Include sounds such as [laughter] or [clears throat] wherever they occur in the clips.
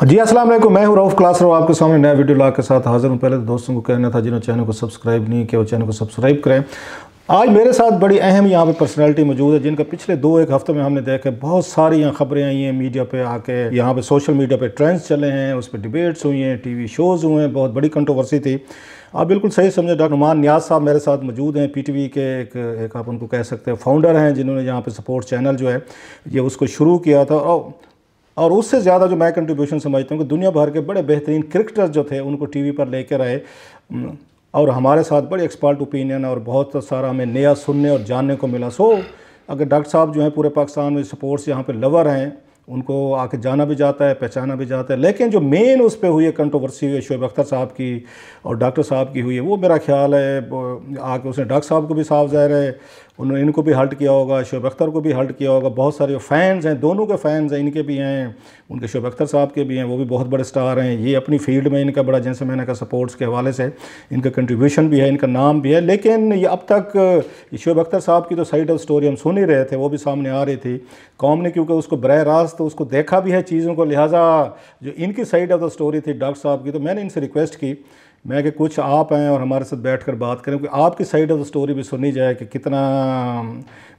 जी वालेकुम। मैं हूँ रऊफ़ क्लास रो आपके सामने नया वीडियो ला के साथ हाजिर हूँ। पहले तो दोस्तों को कहना था, जिन्होंने चैनल को सब्सक्राइब नहीं किया, वो चैनल को सब्सक्राइब करें। आज मेरे साथ बड़ी अहम यहाँ पे पर्सनालिटी मौजूद है, जिनका पिछले दो एक हफ़्ते में हमने देखा बहुत सारी यहाँ खबरें आई हैं मीडिया पे आके। यहाँ पे सोशल मीडिया पे ट्रेंड्स चले हैं, उस पर डिबेट्स हुई हैं टीवी शोज़ हुए हैं, बहुत बड़ी कंट्रोवर्सी थी। आप बिल्कुल सही समझे, डॉक्टर नुमान न्याज साहब मेरे साथ मौजूद हैं पीटीवी के एक एक आप उनको कह सकते हैं फाउंडर हैं, जिन्होंने यहाँ पे सपोर्ट चैनल जो है, ये उसको शुरू किया था। और और उससे ज़्यादा जो मैं कंट्रीब्यूशन समझता हूँ कि दुनिया भर के बड़े बेहतरीन क्रिकेटर्स जो थे, उनको टीवी पर लेकर आए। और हमारे साथ बड़े एक्सपर्ट ओपिनियन और बहुत सारा हमें नया सुनने और जानने को मिला। सो अगर डॉक्टर साहब जो हैं पूरे पाकिस्तान में स्पोर्ट्स यहाँ पर लवर हैं, उनको आके जाना भी जाता है, पहचाना भी जाता है। लेकिन जो मेन उस पर हुई है कंट्रोवर्सी हुई शोब अख्तर साहब की और डॉक्टर साहब की हुई है, वो मेरा ख्याल है आके उसने डॉक्टर साहब को भी साफ़ ज़ाहिर है उन्होंने इनको भी हल्ट किया होगा शोब अख्तर को भी हल्ट किया होगा। बहुत सारे फ़ैन्स हैं, दोनों के फ़ैन्स हैं, इनके भी हैं, उनके शोब अख्तर साहब के भी हैं, वो भी बहुत बड़े स्टार हैं। ये अपनी फ़ील्ड में इनका बड़ा, जैसे मैंने कहा सपोर्ट्स के हवाले से इनका कंट्रीब्यूशन भी है, इनका नाम भी है। लेकिन ये अब तक शोब अख्तर साहब की जो साइड ऑफ़ स्टोरी हम सुन ही रहे थे, वो भी सामने आ रही थी। कौम ने, क्योंकि उसको बर रास्त तो उसको देखा भी है चीज़ों को, लिहाजा जो इनकी साइड ऑफ़ द स्टोरी थी डॉक्टर साहब की तो मैंने इनसे रिक्वेस्ट की मैं कि कुछ आप आएँ और हमारे साथ बैठ कर बात करें क्योंकि आपकी साइड ऑफ़ द स्टोरी भी सुनी जाए कि कितना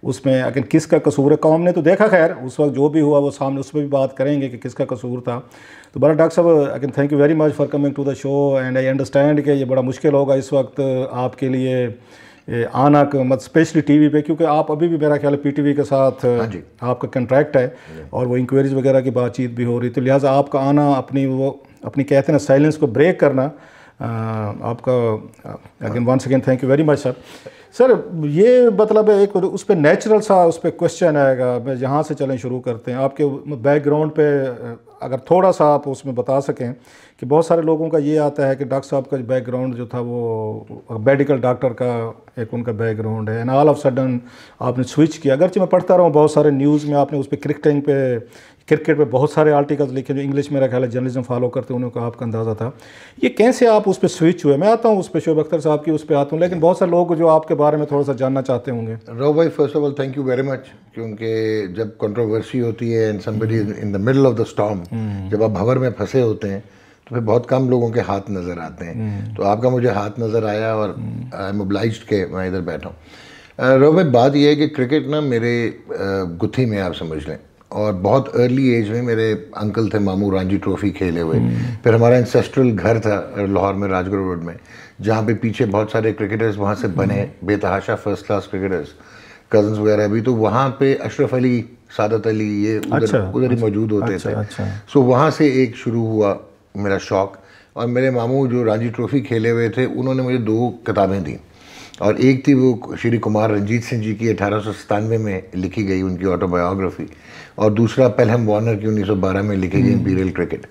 उसमें अगर किसका कसूर है। कौम ने तो देखा खैर उस वक्त जो भी हुआ वो सामने उस पर भी बात करेंगे कि किसका कसूर था। तो बड़ा डॉक्टर साहब I can thank you very much for coming to the show and I understand कि ये बड़ा मुश्किल होगा इस वक्त आपके लिए आना मत स्पेशली टीवी पे क्योंकि आप अभी भी मेरा ख्याल है पीटीवी के साथ हाँ आपका कंट्रैक्ट है और वो इंक्वायरीज वगैरह की बातचीत भी हो रही तो लिहाजा आपका आना अपनी वो अपनी कहते हैं ना साइलेंस को ब्रेक करना आपका again once again thank you very much sir sir ये मतलब एक उस पर नेचुरल सा उस पर क्वेश्चन आएगा। मैं यहाँ से चलें, शुरू करते हैं। आपके बैकग्राउंड पे अगर थोड़ा सा आप उसमें बता सकें कि बहुत सारे लोगों का ये आता है कि डॉक्टर साहब का बैकग्राउंड जो था वो मेडिकल डॉक्टर का एक उनका बैकग्राउंड है। एंड ऑल ऑफ़ सडन आपने स्विच किया। अगरचे मैं पढ़ता रहा हूँ बहुत सारे न्यूज़ में आपने उस पर क्रिकेटिंग पे क्रिकेट पे बहुत सारे आर्टिकल्स लिखे जो इंग्लिश मेरा ख्याल है जर्नलिज्म फॉलो करते हैं उन्हें आपका अंदाज़ा था। ये कैसे आप उस पर स्विच हुए? मैं आता हूँ उस पर शोब अख्तर साहब की उस पर आता हूँ लेकिन बहुत सारे लोग जो आपके बारे में थोड़ा सा जानना चाहते होंगे। रो भाई first of all thank you very much क्योंकि जब कंट्रोवर्सी होती है and somebody in the middle of the storm जब आप भवर में फंसे होते हैं तो फिर बहुत कम लोगों के हाथ नज़र आते हैं। हम्म। तो आपका मुझे हाथ नज़र आया और आई एम ओब्लाइज के मैं इधर बैठा हूँ। रो भाई बात यह है कि क्रिकेट ना मेरे गुत्थी में आप समझ लें। और बहुत अर्ली एज में मेरे अंकल थे मामू रांझी ट्रॉफी खेले हुए। फिर हमारा इंसेस्ट्रल घर था लाहौर में राजगढ़ रोड में जहाँ पे पीछे बहुत सारे क्रिकेटर्स वहाँ से बने। बेतहाशा फ़र्स्ट क्लास क्रिकेटर्स कजन्स वगैरह भी तो वहाँ पे अशरफ अली सादत अली ये उधर अच्छा, उधर ही अच्छा, मौजूद होते अच्छा, थे अच्छा। सो वहाँ से एक शुरू हुआ मेरा शौक़ और मेरे मामू जो रांझी ट्रॉफी खेले हुए थे उन्होंने मुझे दो किताबें दी और एक थी वो श्री कुमार रंजीत सिंह जी की अठारह सौ सत्तानवे में लिखी गई उनकी ऑटोबायोग्राफी और दूसरा पहलम वार्नर की 1912 में लिखी गई इंपीरियल क्रिकेट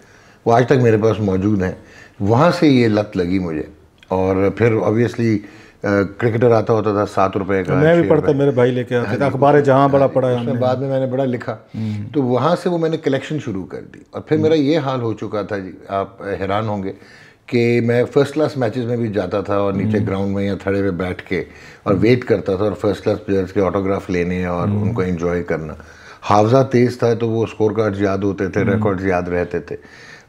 वो आज तक मेरे पास मौजूद हैं। वहाँ से ये लत लगी मुझे। और फिर ऑब्वियसली क्रिकेटर आता होता था सात रुपए का मैं भी पढ़ता मेरे भाई लेके आते थे। अखबार जहाँ बड़ा पढ़ा है बाद में मैंने बड़ा लिखा। हम्म। तो वहाँ से वो मैंने कलेक्शन शुरू कर दी। और फिर मेरा ये हाल हो चुका था जी। आप हैरान होंगे। कि मैं फ़र्स्ट क्लास मैचेस में भी जाता था और नीचे ग्राउंड हम्म। में या थड़े पे बैठ के और वेट करता था और फ़र्स्ट क्लास प्लेयर्स के ऑटोग्राफ लेने और हम्म। उनको एंजॉय करना हावज़ा तेज़ था तो वो स्कोर कार्ड्स याद होते थे रिकॉर्ड्स हम्म। याद रहते थे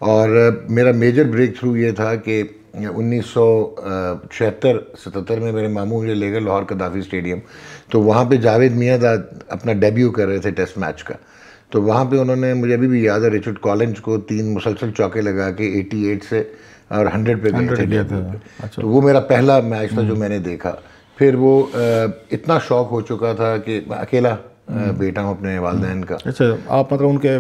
और मेरा मेजर ब्रेक थ्रू ये था कि उन्नीस सौ छिहत्तर सतहत्तर में मेरे मामू मुझे ले गए लाहौर कदाफ़ी स्टेडियम तो वहाँ पे जावेद मियाँदाद अपना डेब्यू कर रहे थे टेस्ट मैच का तो वहाँ पे उन्होंने मुझे अभी भी याद है रिचर्ड कॉलेज को तीन मुसलसल चौके लगा के 88 से और हंड्रेड पे गए थे। अच्छा। तो वो मेरा पहला मैच था जो मैंने देखा। फिर वो इतना शौक हो चुका था कि अकेला हम्म। बेटा हूँ अपने वालदेन का। अच्छा आप मतलब उनके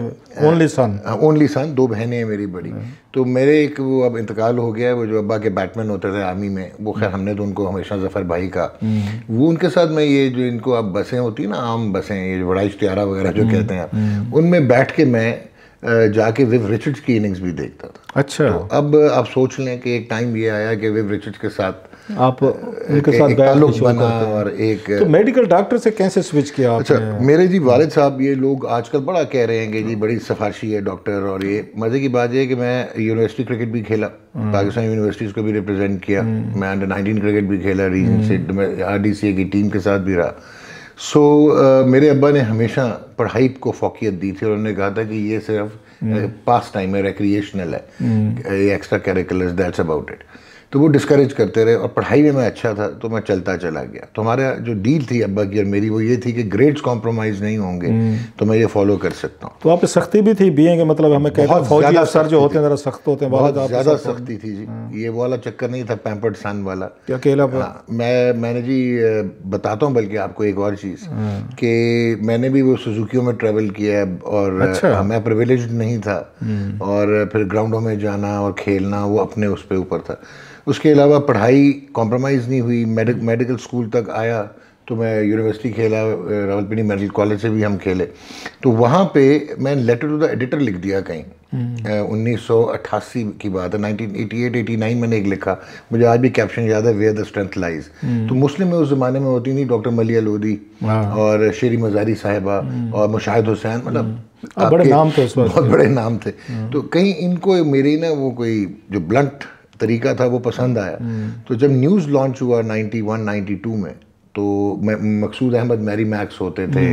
ओनली सन ओनली सन दो बहनें हैं मेरी बड़ी। हम्म। तो मेरे एक वो अब इंतकाल हो गया है वो जो अब्बा के बैटमैन होते थे आर्मी में वो खैर हमने तो उनको हमेशा जफ़र भाई का। हम्म। वो उनके साथ मैं ये जो इनको अब बसें होती ना आम बसें ये बड़ा इश्तियारा वगैरह जो कहते हैं उनमें बैठ के मैं जाके विव रिचर्ड्स की इनिंग्स भी देखता था। अच्छा। तो अब आप सोच लें कि एक टाइम ये आया कि विव रिचर्ड्स के साथ आप उनके साथ ताल्लुक बना और एक तो मेडिकल डॉक्टर से कैसे स्विच किया अच्छा मेरे जी वालिद साहब ये लोग आजकल बड़ा कह रहे हैं कि जी बड़ी सफारशी है डॉक्टर और ये मज़े की बात है कि मैं यूनिवर्सिटी क्रिकेट भी खेला हम्म। पाकिस्तान यूनिवर्सिटीज़ को भी रिप्रेजेंट किया। हम्म। मैं अंडर नाइनटीन क्रिकेट भी खेला रीजन से आर की टीम के साथ भी रहा। सो so, uh, मेरे अब्बा ने हमेशा पढ़ाई को फोकियत दी थी और उन्होंने कहा था कि ये सिर्फ़ पास टाइम है रिक्रिएशनल है। Extra curricular that's about it तो वो डिस्करेज करते रहे और पढ़ाई में मैं अच्छा था तो मैं चलता चला गया। तो हमारा जो डील थी अब्बा की और मेरी वो ये थी कि ग्रेड्स कॉम्प्रोमाइज़ नहीं होंगे तो मैं ये फॉलो कर सकता हूँ। तो आप सख्ती भी थी बीए के मतलब हमें कहते हैं फौजी ज़्यादा अफसर जो होते हैं जरा सख्त होते हैं बहुत ज़्यादा सख्ती थी जी। ये वाला चक्कर नहीं था पैम्पर्ड सन वाला। अकेला हाँ, मैं मैंने जी बताता हूँ बल्कि आपको एक और चीज़ कि मैंने भी वो सुजुकियों में ट्रेवल किया है और अच्छा। मैं प्रिविलेज नहीं था और फिर ग्राउंडों में जाना और खेलना वो अपने उस पर ऊपर था। उसके अलावा पढ़ाई कॉम्प्रोमाइज़ नहीं हुई मेडिक मेडिकल स्कूल तक आया तो मैं यूनिवर्सिटी खेला रावलपिंडी मेडिकल कॉलेज से भी हम खेले। तो वहाँ पे मैं लेटर टू द एडिटर लिख दिया कहीं। उन्नीस सौ अट्ठासी की बात है 1988 89 मैंने एक लिखा। मुझे आज भी कैप्शन याद है वेयर द स्ट्रेंथ लाइज तो मुस्लिम में उस ज़माने में होती थी डॉक्टर मलिया लोधी और शेरी मजारी साहिबा और मुशाहिद हुसैन मतलब हाँ, बड़े नाम थे बहुत बड़े नाम थे। तो कहीं इनको मेरी ना वो कोई जो ब्लंट तरीका था वो पसंद आया। तो जब न्यूज़ लॉन्च हुआ 91 92 में तो मकसूद अहमद मैरी मैक्स होते थे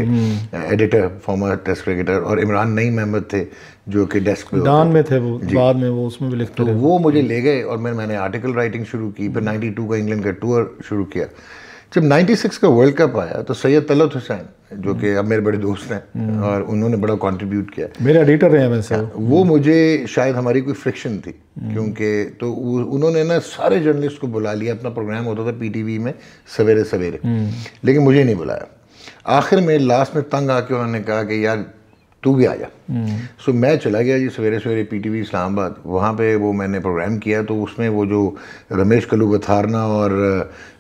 एडिटर फॉर्मर टेस्ट क्रिकेटर और इमरान नईम अहमद थे जो कि डेस्क पे डान में थे वो बाद में वो उसमें भी लिखते तो वो मुझे ले गए और मैं मैंने आर्टिकल राइटिंग शुरू की फिर 92 का इंग्लैंड का टूर शुरू किया। जब 96 का वर्ल्ड कप आया तो सैयद तलत हुसैन जो कि अब मेरे बड़े दोस्त हैं और उन्होंने बड़ा कंट्रीब्यूट किया। मेरे एडिटर रहे हैं सर वो मुझे शायद हमारी कोई फ्रिक्शन थी क्योंकि तो उन्होंने ना सारे जर्नलिस्ट को बुला लिया अपना प्रोग्राम होता था पीटीवी में सवेरे सवेरे। लेकिन मुझे नहीं बुलाया। आखिर में लास्ट में तंग आके उन्होंने कहा कि यार तू भी आ जा। सो मैं चला गया जी सवेरे सवेरे पीटीवी इस्लामाबाद। वहाँ पे वो मैंने प्रोग्राम किया तो उसमें वो जो रमेश कलू बथारना और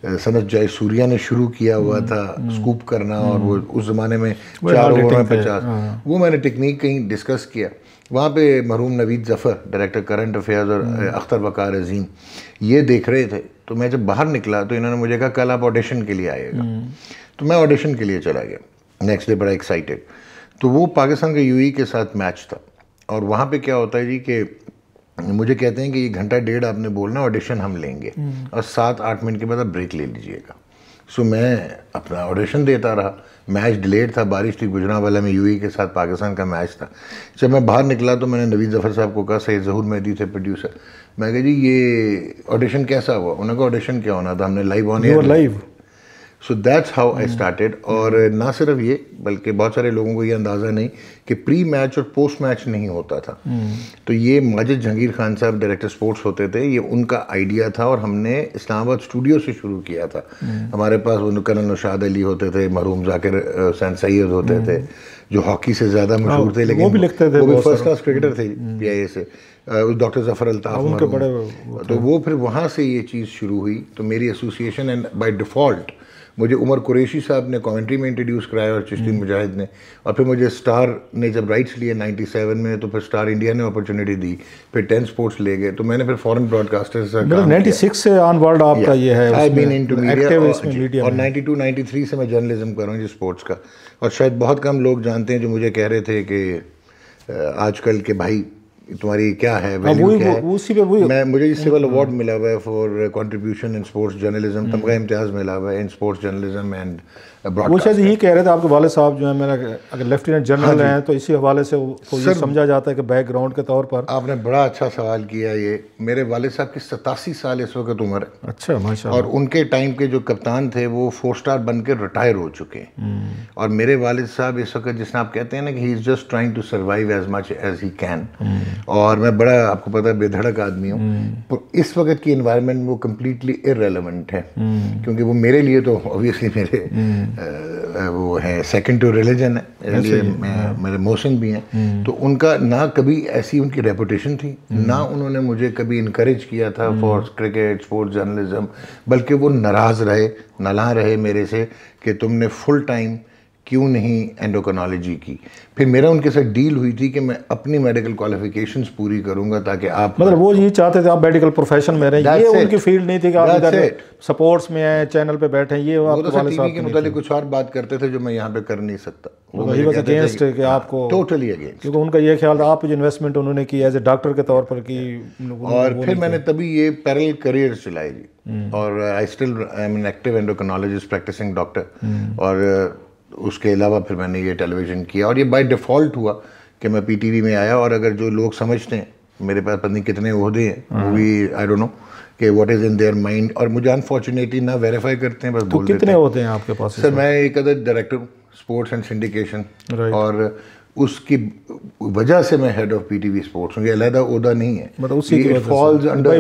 सनत जय सूर्या ने शुरू किया हुआ था स्कूप करना और वो उस ज़माने में चार ओवर में पचास। वो मैंने टेक्निक कहीं डिस्कस किया। वहाँ पे मरहूम Naveed Zafar director current affairs और अख्तर वकार अजीम ये देख रहे थे। तो मैं जब बाहर निकला तो इन्होंने मुझे कहा कल आप ऑडिशन के लिए आएगा तो मैं ऑडिशन के लिए चला गया। नेक्स्ट डे बड़ा एक्साइटेड तो वो पाकिस्तान के यूई के साथ मैच था। और वहाँ पे क्या होता है जी कि मुझे कहते हैं कि ये घंटा डेढ़ आपने बोलना ऑडिशन हम लेंगे। और सात आठ मिनट के बाद आप ब्रेक ले लीजिएगा। सो मैं अपना ऑडिशन देता रहा। मैच डिलेड था बारिश थी गुजरा वाला में यूई के साथ पाकिस्तान का मैच था। जब मैं बाहर निकला तो मैंने नवीद जफ़र साहब को कहा सैद जहूर मेहदी थे प्रोड्यूसर मैं कहा जी ये ऑडिशन कैसा हुआ? उन्होंने कहा ऑडिशन क्या होना था? हमने live on live so that's how I started और ना सिर्फ़ ये बल्कि बहुत सारे लोगों को ये अंदाज़ा नहीं कि प्री मैच और पोस्ट मैच नहीं होता था। तो ये माजिद जहांगीर खान साहब डायरेक्टर स्पोर्ट्स होते थे ये उनका आइडिया था और हमने इस्लामाबाद स्टूडियो से शुरू किया था। हमारे पास वो कर्नल नौशाद अली होते थे मरहूम जाकिर हुसैन सैयद होते थे जो हॉकी से ज़्यादा मशहूर थे लेकिन वो भी लिखते थे वो भी फ़र्स्ट क्लास क्रिकेटर थे पीआईए से। डॉक्टर ज़फ़र अल्ताफ उनके बड़े तो वो फिर वहाँ से ये चीज़ शुरू हुई। तो मेरी एसोसिएशन एंड बाई डिफ़ॉल्ट मुझे उमर कुरैशी साहब ने कमेंट्री में इंट्रोड्यूस कराया और चिश्ती मुजाहिद ने। और फिर मुझे स्टार ने जब राइट्स लिए 97 में तो फिर स्टार इंडिया ने अपॉर्चुनिटी दी फिर टेन स्पोर्ट्स ले गए। तो मैंने फिर फॉरेन ब्रॉडकास्टर से मतलब 96 से ऑनवर्ड आपका ये है आई बीन मीडिया और 92 93 से मैं जर्नलिज्म कर रहा हूँ जी स्पोर्ट्स का। और शायद बहुत कम लोग जानते हैं जो मुझे कह रहे थे कि आजकल के भाई तुम्हारी क्या है वैल्यू क्या है? उसी पे वही मैं मुझे सिविल अवार्ड मिला हुआ है for contribution in sports journalism Tamgha Imtiaz मिला हुआ है इन स्पोर्ट्स जर्नलिज्म एंड वो शायद यही कह रहे थे आपके वाले साहब जो है मेरा अगर लेफ्टिनेंट जनरल हैं तो इसी हवाले से वो ये समझा जाता है कि बैकग्राउंड के तौर पर। आपने बड़ा अच्छा सवाल किया ये। मेरे वाले साहब की सतासी साल इस वक्त उम्र है। अच्छा माशा और उनके टाइम के जो कप्तान थे वो फोर स्टार बन के रिटायर हो चुके हैं। और मेरे वालिद साहब इस वक्त जिसने आप कहते हैं ना कि he is just trying to survive as much as he can और मैं बड़ा आपको पता है बेधड़क आदमी हूँ। तो इस वक्त की इन्वायरमेंट वो कम्प्लीटली इरेलीवेंट है। क्योंकि वो मेरे लिए तो ऑब्वियसली मेरे वो है सेकंड टू रिलीजन है मेरे लिए मेरे मोशन भी हैं। तो उनका ना कभी ऐसी उनकी रेपुटेशन थी ना उन्होंने मुझे कभी इनक्रेज किया था फॉर क्रिकेट स्पोर्ट्स जर्नलिज्म बल्कि वो नाराज़ रहे नला रहे मेरे से कि तुमने फुल टाइम क्यों नहीं एंडोकोनॉलॉजी की? फिर मेरा उनके साथ डील हुई थी कि मैं अपनी मेडिकल क्वालिफिकेशंस पूरी करूँगा ताकि आप मतलब वो यही चाहते थे आप मेडिकल प्रोफेशन में रहें। ये. उनकी फ़ील्ड नहीं थी कि आप इधर. सपोर्ट्स में हैं चैनल पे बैठे हैं ये वो आपके तो वाले साहब के की कुछ और बात करते थे जो मैं यहाँ पे कर नहीं सकता। बस अगेंस्ट कि आपको टोटली अगेंस्ट क्योंकि उनका ये ख्याल था आप जो इन्वेस्टमेंट उन्होंने की एज ए डॉक्टर के तौर पर की और फिर मैंने तभी ये पैरल करियर चलाई जी। और I still I am an active endocrinologist practicing doctor और उसके अलावा फिर मैंने ये टेलीविज़न किया और ये बाय डिफ़ॉल्ट हुआ कि मैं पीटीवी में आया और अगर जो लोग समझते हैं मेरे पास पता नहीं कितने अहदे हैं वो भी आई डोंट नो कि what is in their mind और मुझे अनफॉर्चुनेटली ना वेरीफाई करते हैं बस तो बोल कितने होते हैं आपके पास सर मैं एक other director sports and syndication और उसकी वजह से मैं हेड ऑफ़ पीटीवी स्पोर्ट्स हूँ। ये अलहदा उहदा नहीं है। मतलब उसी की falls under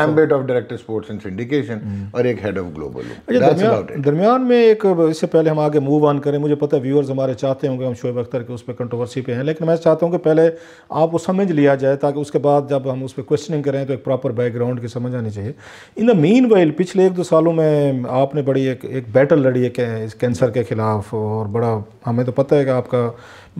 ambit of director sports and syndication और एक हेड ऑफ़ ग्लोबल अच्छा दरमियान में एक इससे पहले हम आगे मूव ऑन करें। मुझे पता है व्यूअर्स हमारे चाहते होंगे हम शोएब अख्तर के उस पर कंट्रोवर्सी पे हैं लेकिन मैं चाहता हूँ कि पहले आप वो समझ लिया जाए ताकि उसके बाद जब हम उस पर क्वेश्चनिंग करें तो एक प्रॉपर बैकग्राउंड की समझ आनी चाहिए। इन द मीन वेल पिछले एक दो सालों में आपने बड़ी एक एक बैटल लड़ी है कैंसर के खिलाफ और बड़ा हमें तो पता है कि आपका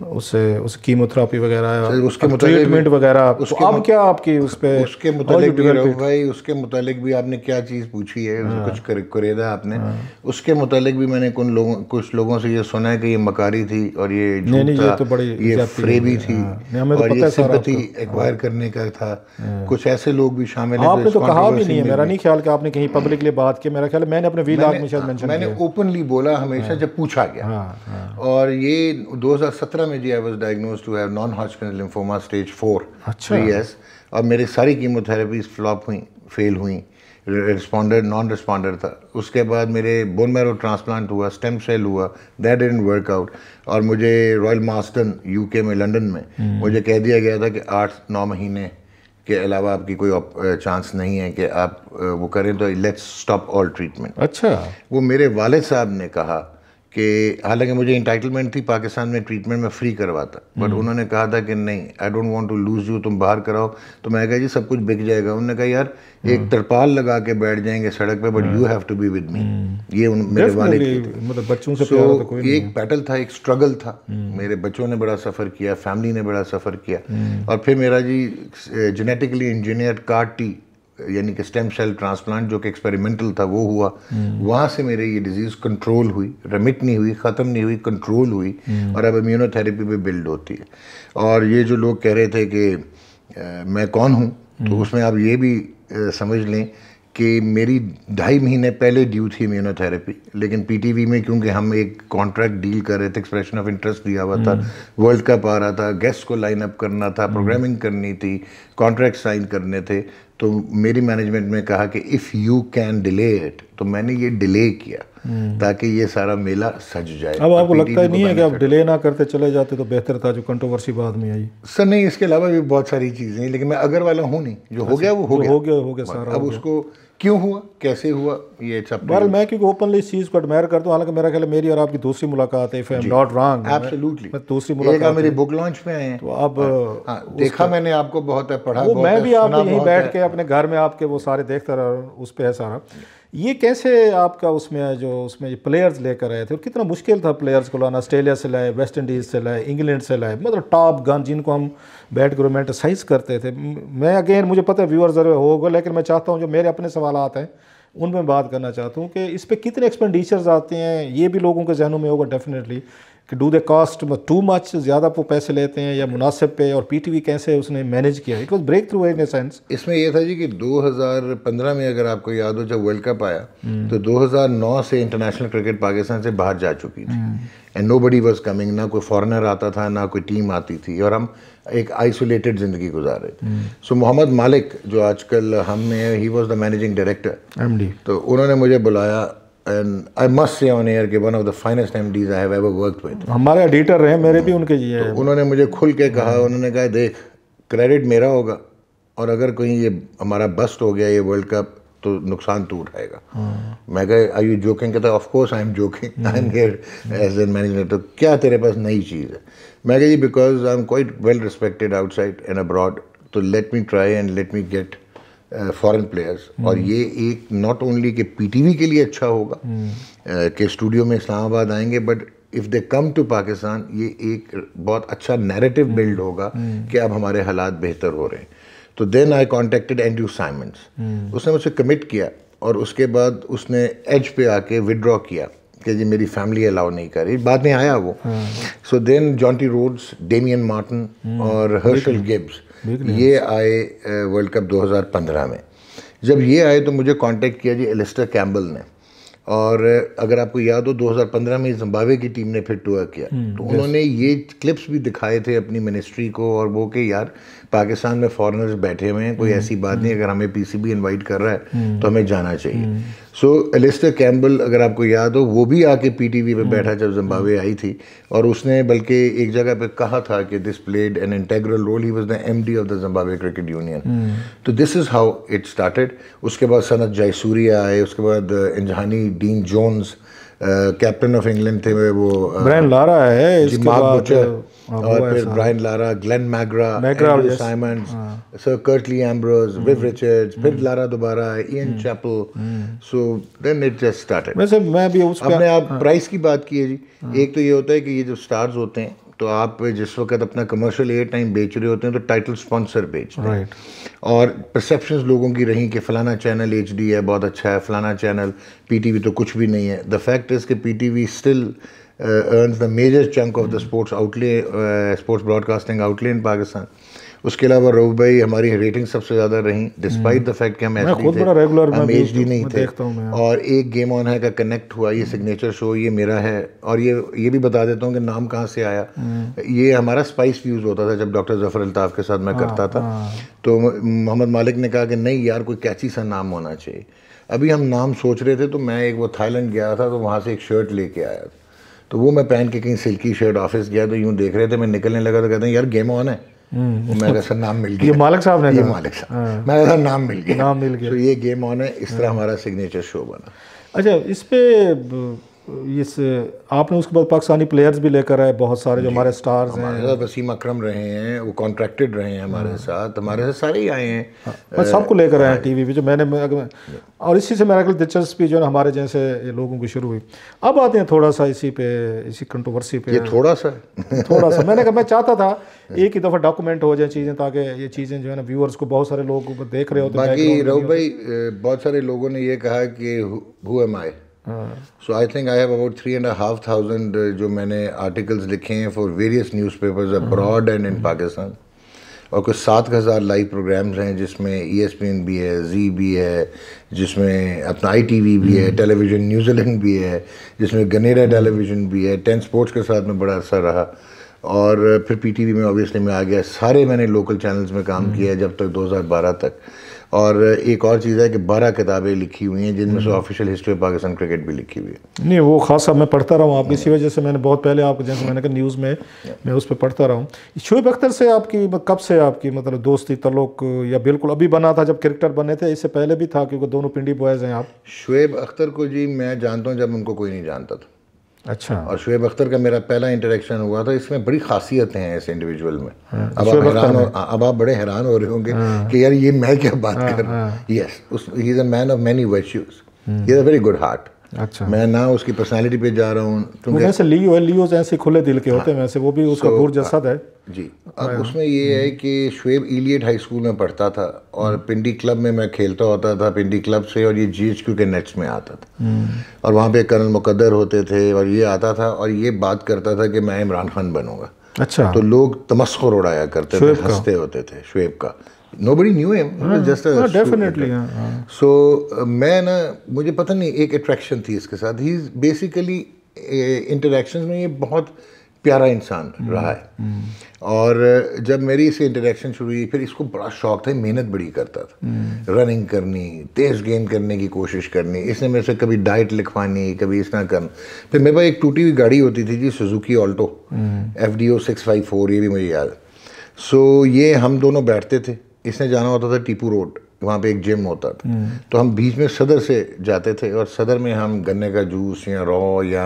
उससे उस कीमोथेरापी वगैरह उसके ट्रीटमेंट वगैरह उसके अब क्या आपकी उस पर उसके मुतालिक भी भाई उसके मुतालिक भी आपने क्या चीज़ पूछी है हाँ। कुछ कर- कुरेदा आपने। उसके मुतालिक भी मैंने कुछ लोगों कुछ लोगों से ये सुना है कि ये मकारी थी और ये नहीं, झूठ ये तो बड़ी ये फ्रेबी थी हाँ। नहीं, तो और ये है सिंपथी एक्वायर करने का था। कुछ ऐसे लोग भी शामिल हैं आपने तो कहा भी नहीं है। मेरा नहीं ख्याल कि आपने कहीं पब्लिकली बात की। मेरा ख्याल मैंने अपने वीलाग में शायद मैंने ओपनली बोला हमेशा जब पूछा गया। हाँ, और ये 2017 में जी I was diagnosed to have non hospital lymphoma stage 4 अच्छा। यस और मेरी सारी कीमोथेरेपीज फ्लॉप हुई फेल हुई रिस्पॉन्डर नॉन रिस्पॉन्डर था। उसके बाद मेरे बोन मैरो ट्रांसप्लांट हुआ स्टेम सेल हुआ दैट डिडंट वर्क आउट और मुझे रॉयल मास्टन यूके में लंदन में हम्म। मुझे कह दिया गया था कि आठ नौ महीने के अलावा आपकी कोई चांस नहीं है कि आप वो करें तो लेट्स स्टॉप ऑल ट्रीटमेंट अच्छा। वो मेरे वालिद साहब ने कहा कि हालाँकि मुझे इंटाइटलमेंट थी पाकिस्तान में ट्रीटमेंट में फ्री करवाता। बट उन्होंने कहा था कि नहीं I don't want to lose you तुम बाहर कराओ। तो मैं कहा जी सब कुछ बिक जाएगा। उन्होंने कहा यार एक तरपाल लगा के बैठ जाएँगे सड़क पे but you have to be with me ये उन मेरे की Definitely, मतलब बच्चों से प्यार तो एक बैटल था एक स्ट्रगल था। मेरे बच्चों ने बड़ा सफ़र किया फैमिली ने बड़ा सफ़र किया। और फिर मेरा जी जेनेटिकली इंजीनियर कार टी यानी कि स्टेम सेल ट्रांसप्लांट जो कि एक्सपेरिमेंटल था वो हुआ। वहाँ से मेरे ये डिज़ीज़ कंट्रोल हुई रेमिट नहीं हुई ख़त्म नहीं हुई कंट्रोल हुई और अब इम्यूनोथेरेपी पे बिल्ड होती है। और ये जो लोग कह रहे थे कि अ, मैं कौन हूँ? तो उसमें आप ये भी अ, समझ लें कि मेरी ढाई महीने पहले ड्यू थी इम्यूनोथेरेपी लेकिन पीटीवी में क्योंकि हम एक कॉन्ट्रैक्ट डील कर रहे थे एक्सप्रेशन ऑफ़ इंटरेस्ट दिया हुआ था वर्ल्ड कप आ रहा था गेस्ट को लाइन अप करना था प्रोग्रामिंग करनी थी कॉन्ट्रैक्ट साइन करने थे तो मेरी मैनेजमेंट में कहा कि if you can delay it तो मैंने ये डिले किया ताकि ये सारा मेला सज जाए। अब आपको लगता ही नहीं है कि आप डिले ना करते चले जाते तो बेहतर था जो कंट्रोवर्सी बाद में आई। सर नहीं इसके अलावा भी बहुत सारी चीज़ें हैं लेकिन मैं अगर वाला हूँ नहीं। जो हो गया वो हो गया। हो गया हो गया सारा अब उसको क्यों हुआ? कैसे हुआ? ये सब बहरहाल मैं क्योंकि ओपनली इस चीज़ को एडमायर करता हूँ। हालाँकि मेरा ख्याल मेरी और आपकी दूसरी मुलाकात है if I am not wrong absolutely मैं दूसरी मुलाकात मेरी बुक लॉन्च में आए हैं। तो अब हाँ देखा मैंने आपको बहुत है पढ़ा वो मैं भी आप यहीं बैठ के अपने घर में आपके वो सारे देखता रहा उस पर है सारा। ये कैसे आपका उसमें जो उसमें जो प्लेयर्स लेकर आए थे और कितना मुश्किल था प्लेयर्स को लाना? ऑस्ट्रेलिया से लाए वेस्ट इंडीज़ से लाए इंग्लैंड से लाए मतलब टॉप गन जिनको हम बैट कर रोमेंटिसाइज करते थे। मैं अगेन मुझे पता है व्यूअर ज़रूर होगा, लेकिन मैं चाहता हूँ जो मेरे अपने सवाल हैं उनमें बात करना चाहता हूँ कि इस पर कितने एक्सपेंडिचर्स आते हैं, ये भी लोगों के जहनों में होगा डेफिनेटली कि do they cost too much ज़्यादा वो पैसे लेते हैं या मुनासिब पे और पीटीवी कैसे उसने मैनेज किया? It was breakthrough in sense इसमें ये था जी कि 2015 में अगर आपको याद हो जब वर्ल्ड कप आया हम्म। तो 2009 से इंटरनेशनल क्रिकेट पाकिस्तान से बाहर जा चुकी थी। And nobody was coming ना कोई फॉरनर आता था ना कोई टीम आती थी और हम एक आइसोलेटेड ज़िंदगी गुजार। रहे थे। सो मोहम्मद मालिक जो आजकल हम में he was the managing director um तो उन्होंने मुझे बुलाया and I must say on air कि of the finest MDs I have ever worked with हमारे एडिटर रहे मेरे भी उनके ये है। उन्होंने मुझे खुल के कहा उन्होंने कहा देख क्रेडिट मेरा होगा और अगर कहीं ये हमारा बस्ट हो गया ये वर्ल्ड कप तो नुकसान तू उठाएगा. मैं कहा आई यू जोकिंग कहता of course I am joking I am here as an manager तो क्या तेरे पास नई चीज़ है? मैं कहा जी because I am quite well respected outside and abroad तो let me try and let me get foreign players और ये एक नॉट ओनली कि पीटीवी के लिए अच्छा होगा uh, कि स्टूडियो में इस्लामाबाद आएँगे but if they come to Pakistan ये एक बहुत अच्छा नैरेटिव बिल्ड होगा कि अब हमारे हालात बेहतर हो रहे हैं। तो then I contacted Andrew Symonds उसने मुझसे कमिट किया और उसके बाद उसने एज पे आके विड्रॉ किया कि जी मेरी फैमिली अलाउ नहीं कर रही। बाद में आया वो। So then Jonty Rhodes Damien Martyn और हर्शल गिब्स ये आए वर्ल्ड कप 2015 में। जब ये आए तो मुझे कांटेक्ट किया जी एलिस्टर कैम्बल ने। और अगर आपको याद हो 2015 में जिम्बाब्वे की टीम ने फिर टूर किया। तो उन्होंने ये क्लिप्स भी दिखाए थे अपनी मिनिस्ट्री को और वो कि यार पाकिस्तान में फॉरेनर्स बैठे हुए हैं कोई ऐसी बात नहीं अगर हमें पीसीबी इनवाइट कर रहा है तो हमें जाना चाहिए। सो एलिस्टर कैम्बल अगर आपको याद हो वो भी आके पी टी वी पे बैठा जब जिम्बाब्वे आई थी। और उसने बल्कि एक जगह पे कहा था कि this played an integral role he was the M D of the Zimbabwe cricket union तो this is how it started उसके बाद सनत जयसूरिया आए उसके बाद इंजहानी Dean Jones captain of England थे वो ब्रायन लारा है इसके बाद हाँ, और फिर Brian Lara Glenn McGrath McGrath Simon Symonds sir Curtly Ambrose Viv Richards फिर लारा दोबारा Ian Chappell so then it just started वैसे मैं भी उस आपने आप प्राइस की बात की है जी। एक तो ये होता है कि ये जो स्टार्स होते हैं तो आप जिस वक्त अपना कमर्शियल एयर टाइम बेच रहे होते हैं तो टाइटल स्पॉन्सर बेचते हैं। राइट और परसेप्शन लोगों की रही कि फलाना चैनल एचडी है बहुत अच्छा है फलाना चैनल पीटीवी तो कुछ भी नहीं है। द फैक्ट इज़ कि PTV still earn the major chunk of the sports outlay sports broadcasting outlay in Pakistan उसके अलावा रोब भाई हमारी रेटिंग सबसे ज़्यादा रही डिस्पाइट द फैक्ट कि हम एच regular मैं हम एच नहीं थे। हूँ। और एक गेम ऑन है का कनेक्ट हुआ ये सिग्नेचर शो ये मेरा है। और ये ये भी बता देता हूँ कि नाम कहाँ से आया। ये हमारा स्पाइस यूज़ होता था जब डॉक्टर ज़फ़र अल्ताफ के साथ मैं करता था। तो मोहम्मद मालिक ने कहा कि नहीं यार कोई कैची सा नाम होना चाहिए। अभी हम नाम सोच रहे थे तो मैं एक वो थाईलैंड गया था तो वहाँ से एक शर्ट लेके आया था। तो वो मैं पहन के कहीं सिल्की शर्ट ऑफ़िस गया तो यूँ देख रहे थे मैं निकलने लगा तो कहते हैं यार गेम ऑन है। मैं कैसा नाम मिल गया। ये मालिक साहब ने ये मालिक साहब। मैं कैसा नाम मिल गया। नाम मिल गया। तो ये गेम ऑन है इस तरह हमारा सिग्नेचर शो बना। अच्छा इस पे इस आपने उसके बाद पाकिस्तानी प्लेयर्स भी लेकर आए बहुत सारे जो हमारे स्टार्स हैं। हमारे साथ वसीम अकरम रहे हैं वो कॉन्ट्रैक्टेड रहे हैं हमारे साथ हमारे साथ सारे ही आए हैं। मैं सबको लेकर आया टीवी पे जो मैंने मैं- और इसी से मेरा दिलचस्पी जो है हमारे जैसे लोगों की शुरू हुई। अब आते हैं थोड़ा सा इसी पे इसी कंट्रोवर्सी पे। थोड़ा सा। थोड़ा सा। मैंने कहा मैं चाहता था एक ही दफ़ा डॉक्यूमेंट हो जाए चीज़ें ताकि ये चीज़ें जो है ना व्यूअर्स को बहुत सारे लोग देख रहे होते हैं बाकी रघु भाई बहुत सारे लोगों ने ये कहा कि who am I so I think I have about three and half thousand जो मैंने आर्टिकल्स लिखे हैं for various newspapers abroad and in Pakistan और कुछ सात हज़ार लाइव प्रोग्राम्स हैं जिसमें ई एस पी एन भी है जी भी है जिसमें अपना आई टी वी भी है टेलीविज़न न्यूजीलैंड भी है जिसमें गनेरा टेलीविज़न भी है टेन स्पोर्ट्स के साथ में बड़ा अरसा रहा। और फिर पी टी वी में ऑब्वियसली मैं आ गया। सारे मैंने लोकल चैनल्स में काम किया है जब तक 2012 तक। और एक और चीज़ है कि बारह किताबें लिखी हुई हैं जिनमें से official history of Pakistan cricket भी लिखी हुई है। नहीं वो खासा मैं पढ़ता रहा हूँ आप इसी वजह से मैंने बहुत पहले आपको जैसे मैंने कहा न्यूज़ में मैं उस पर पढ़ता रहा हूँ। शोएब अख्तर से आपकी कब से आपकी मतलब दोस्ती तल्लुक या बिल्कुल अभी बना था जब क्रिकेटर बने थे इससे पहले भी था क्योंकि दोनों पिंडी बॉयज़ हैं आप? शुएब अख्तर को जी मैं जानता हूँ जब उनको कोई नहीं जानता था। अच्छा। और शुएब अख्तर का मेरा पहला इंटरेक्शन हुआ था इसमें बड़ी खासियतें हैं इस इंडिविजुअल में। अब आप हैरान हो अब आप बड़े हैरान हो रहे होंगे कि यार ये मैं क्या बात कर रहा हूँ? Yes he is a man of many virtues he is a very good heart अच्छा। मैं ना उसकी पर्सनालिटी पे जा रहा हूँ वैसे लियो है लियो ऐसे खुले दिल के होते हैं वैसे वो भी उसका So, दूर जसद है जी। अब उसमें ये है कि शुएब इलियट हाई स्कूल में पढ़ता था और पिंडी क्लब में मैं खेलता होता था पिंडी क्लब से और ये जी एच क्यू के नेट्स में आता था। और वहाँ पे कर्नल मुकद्दर होते थे और ये आता था और ये बात करता था कि मैं इमरान खान बनूँगा। अच्छा। तो लोग तमस्खुर उड़ाया करते थे हँसते होते थे शुएब का। Nobody knew him just definitely so मैं ना मुझे पता नहीं एक अट्रैक्शन थी इसके साथ। ही बेसिकली इंटरेक्शन में ये बहुत प्यारा इंसान रहा है। और जब मेरी इससे इंटरेक्शन शुरू हुई फिर इसको बड़ा शौक था मेहनत बड़ी करता था। रनिंग करनी तेज गेन करने की कोशिश करनी इसने मेरे से कभी डाइट लिखवानी कभी इस तरह करना। फिर मेरे पास एक टूटी हुई गाड़ी होती थी जी Suzuki Alto F D O six five four ये भी मुझे याद है। सो ये हम दोनों बैठते थे। इसने जाना होता था टीपू रोड वहाँ पे एक जिम होता था। तो हम बीच में सदर से जाते थे और सदर में हम गन्ने का जूस या रॉ या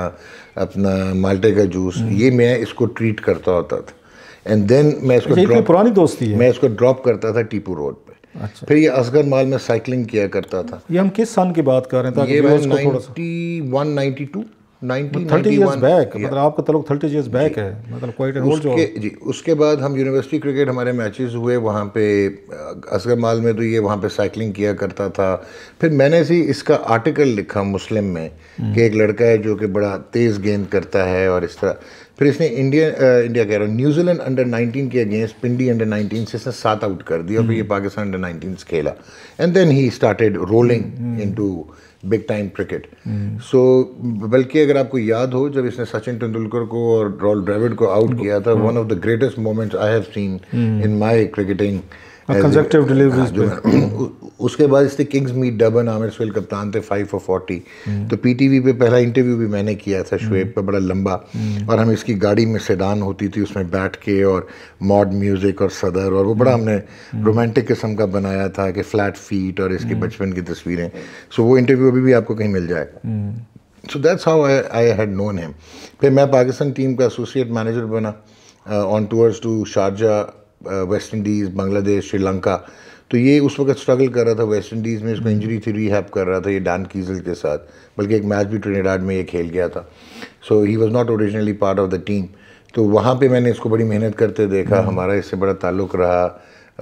अपना माल्टे का जूस ये मैं इसको ट्रीट करता होता था। एंड देन मैं इसको अच्छा, ड्रॉप पुरानी दोस्ती है? मैं इसको ड्रॉप करता था टीपू रोड पे। अच्छा। फिर ये असगर माल में साइकिलिंग किया करता था। ये हम किस सन की बात कर रहे हैं ये ninety one ninety two thirty years back मतलब आपका तलुक थर्टी ईयर्स बैक है मतलब क्वाइट एन ओल्ड उसके जी उसके बाद हम यूनिवर्सिटी क्रिकेट हमारे मैचेस हुए वहाँ पे असगर माल में तो ये वहाँ पे साइकिलिंग किया करता था। फिर मैंने सी इसका आर्टिकल लिखा मुस्लिम में कि एक लड़का है जो कि बड़ा तेज़ गेंद करता है और इस तरह। फिर इसने इंडिया इंडिया कह रहा हूँ न्यूजीलैंड अंडर 19 के अगेंस्ट पिंडी अंडर 19 से इसने सात आउट कर दिया और फिर ये पाकिस्तान अंडर 19 खेला। And then he started rolling into big time cricket so बल्कि अगर आपको याद हो जब इसने सचिन तेंदुलकर को और रॉल ड्रेविड को आउट किया था one of the greatest moments I have seen in my cricketing conjunctive deliveries जो [clears throat] उसके बाद इसने किंग्स मीट डबन आमिर सुहेल कप्तान थे फाइव फॉर फोर्टी तो पीटीवी पे पहला इंटरव्यू भी मैंने किया था शुएब पे बड़ा लंबा। और हम इसकी गाड़ी में सेडान होती थी उसमें बैठ के और मॉड म्यूज़िक और सदर और वो बड़ा हमने रोमांटिक किस्म का बनाया था कि फ्लैट फीट और इसके बचपन की तस्वीरें। सो वो इंटरव्यू अभी भी आपको कहीं मिल जाएगा so that's how I had known him फिर मैं पाकिस्तान टीम का एसोसिएट मैनेजर बना on tours to Sharjah West Indies Bangladesh Sri तो ये उस वक्त स्ट्रगल कर रहा था वेस्ट इंडीज़ में इसको इंजरी थी रीहैप कर रहा था ये डान कीजल के साथ। बल्कि एक मैच भी ट्रिनिडाड में ये खेल गया था। So he was not originally part of the team तो वहाँ पे मैंने इसको बड़ी मेहनत करते देखा। हमारा इससे बड़ा ताल्लुक़ रहा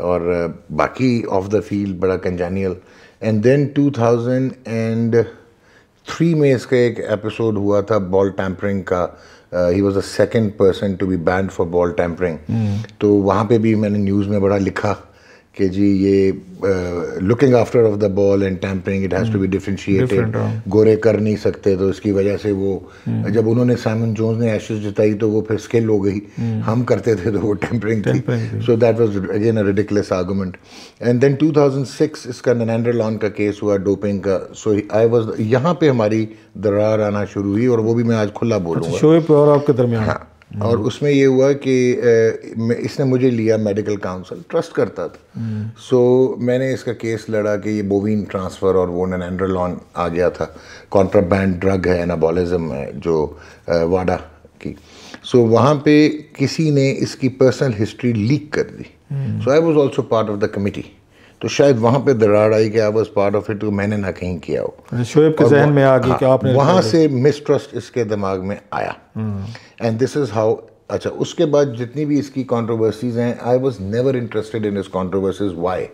और बाकी ऑफ़ द फ़ील्ड बड़ा congenial and then two thousand and three में इसका एक एपिसोड हुआ था बॉल टैम्परिंग का। He was the second person to be banned for ball tampering तो वहाँ पे भी मैंने न्यूज़ में बड़ा लिखा कि जी ये looking after of the ball and tampering it has to be differentiated गोरे कर नहीं सकते तो इसकी वजह से वो hmm. जब उन्होंने साइमन जोन्स ने एशेज जिताई तो वो फिर स्किल हो गई। Hmm. हम करते थे तो वो टेम्परिंग थी। So that was again a ridiculous argument and then 2006 इसका नरेंद्र लॉन का केस हुआ डोपिंग का। सो आई वाज यहाँ पे हमारी दरार आना शुरू हुई और वो भी मैं आज खुला अच्छा, बोलूँगा। शोएब और आपके दरमियान। हाँ। और उसमें ये हुआ कि इसने मुझे लिया मेडिकल काउंसिल ट्रस्ट करता था। सो so, मैंने इसका केस लड़ा कि ये बोवीन ट्रांसफ़र और वो नैंड्रलॉन आ गया था। कॉन्ट्राबैंड ड्रग है एनाबॉलिज्म है जो वाडा की। सो so, वहाँ पे किसी ने इसकी पर्सनल हिस्ट्री लीक कर दी। So I was also part of the committee तो शायद वहाँ पे दरार आई कि I was part of it मैंने ना कहीं किया हो। शोएब के जहन में आ गई कि आपने वहाँ से मिसट्रस्ट इसके दिमाग में आया। एंड दिस इज़ हाउ अच्छा उसके बाद जितनी भी इसकी कंट्रोवर्सीज हैं I was never interested in इस कंट्रोवर्सीज व्हाई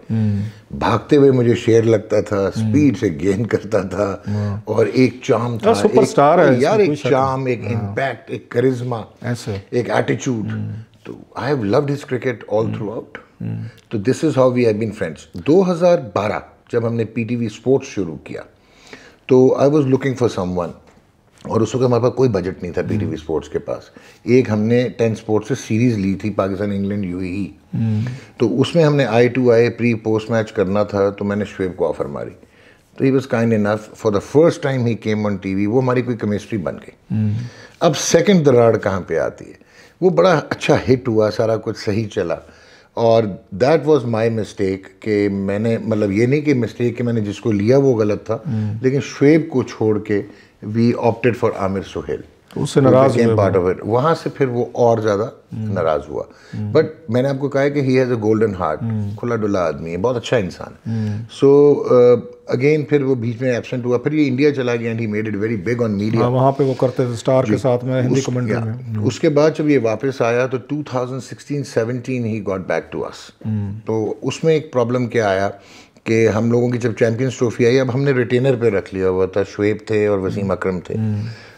भागते हुए मुझे शेर लगता था स्पीड से गेन करता था और एक चाम था सुपरस्टार है यार एक चाम एक इम्पैक्ट एक करिश्मा एक एटीट्यूड तो I have loved his cricket all through तो this is how we have been friends 2012 जब हमने पीटीवी स्पोर्ट्स शुरू किया तो I was looking for someone और उस वक्त हमारे पास कोई बजट नहीं था पी टी स्पोर्ट्स के पास. एक हमने टेन स्पोर्ट्स से सीरीज़ ली थी पाकिस्तान इंग्लैंड यूएई तो उसमें हमने I to I pre post match करना था तो मैंने शुएब को ऑफ़र मारी. तो he was kind enough for the first time he came on T वो हमारी कोई केमिस्ट्री बन गई. अब सेकेंड दराड़ कहाँ पे आती है? वो बड़ा अच्छा हिट हुआ सारा कुछ सही चला. और दैट वाज माय मिस्टेक कि मैंने मतलब ये नहीं कि मिस्टेक कि मैंने जिसको लिया वो गलत था लेकिन शुएब को छोड़ के we opted for Aamir Sohail उससे नाराज़ हुए पार्ट ऑफ़ इट वहाँ से फिर वो और ज़्यादा नाराज़ हुआ। बट मैंने आपको कहा है कि he has a golden heart खुला डुला आदमी है बहुत अच्छा इंसान है। सो अगेन फिर वो बीच में एबसेंट हुआ फिर ये इंडिया चला गया and he made it very big on media वहाँ पे वो करते थे स्टार के साथ में हिंदी कमेंट्री में। उसके बाद जब ये वापस आया तो 2016-17 he got back to us तो उसमें एक प्रॉब्लम क्या आया कि हम लोगों की जब चैंपियंस ट्रॉफी आई अब हमने रिटेनर पे रख लिया हुआ था शुएब थे और वसीम अकरम थे।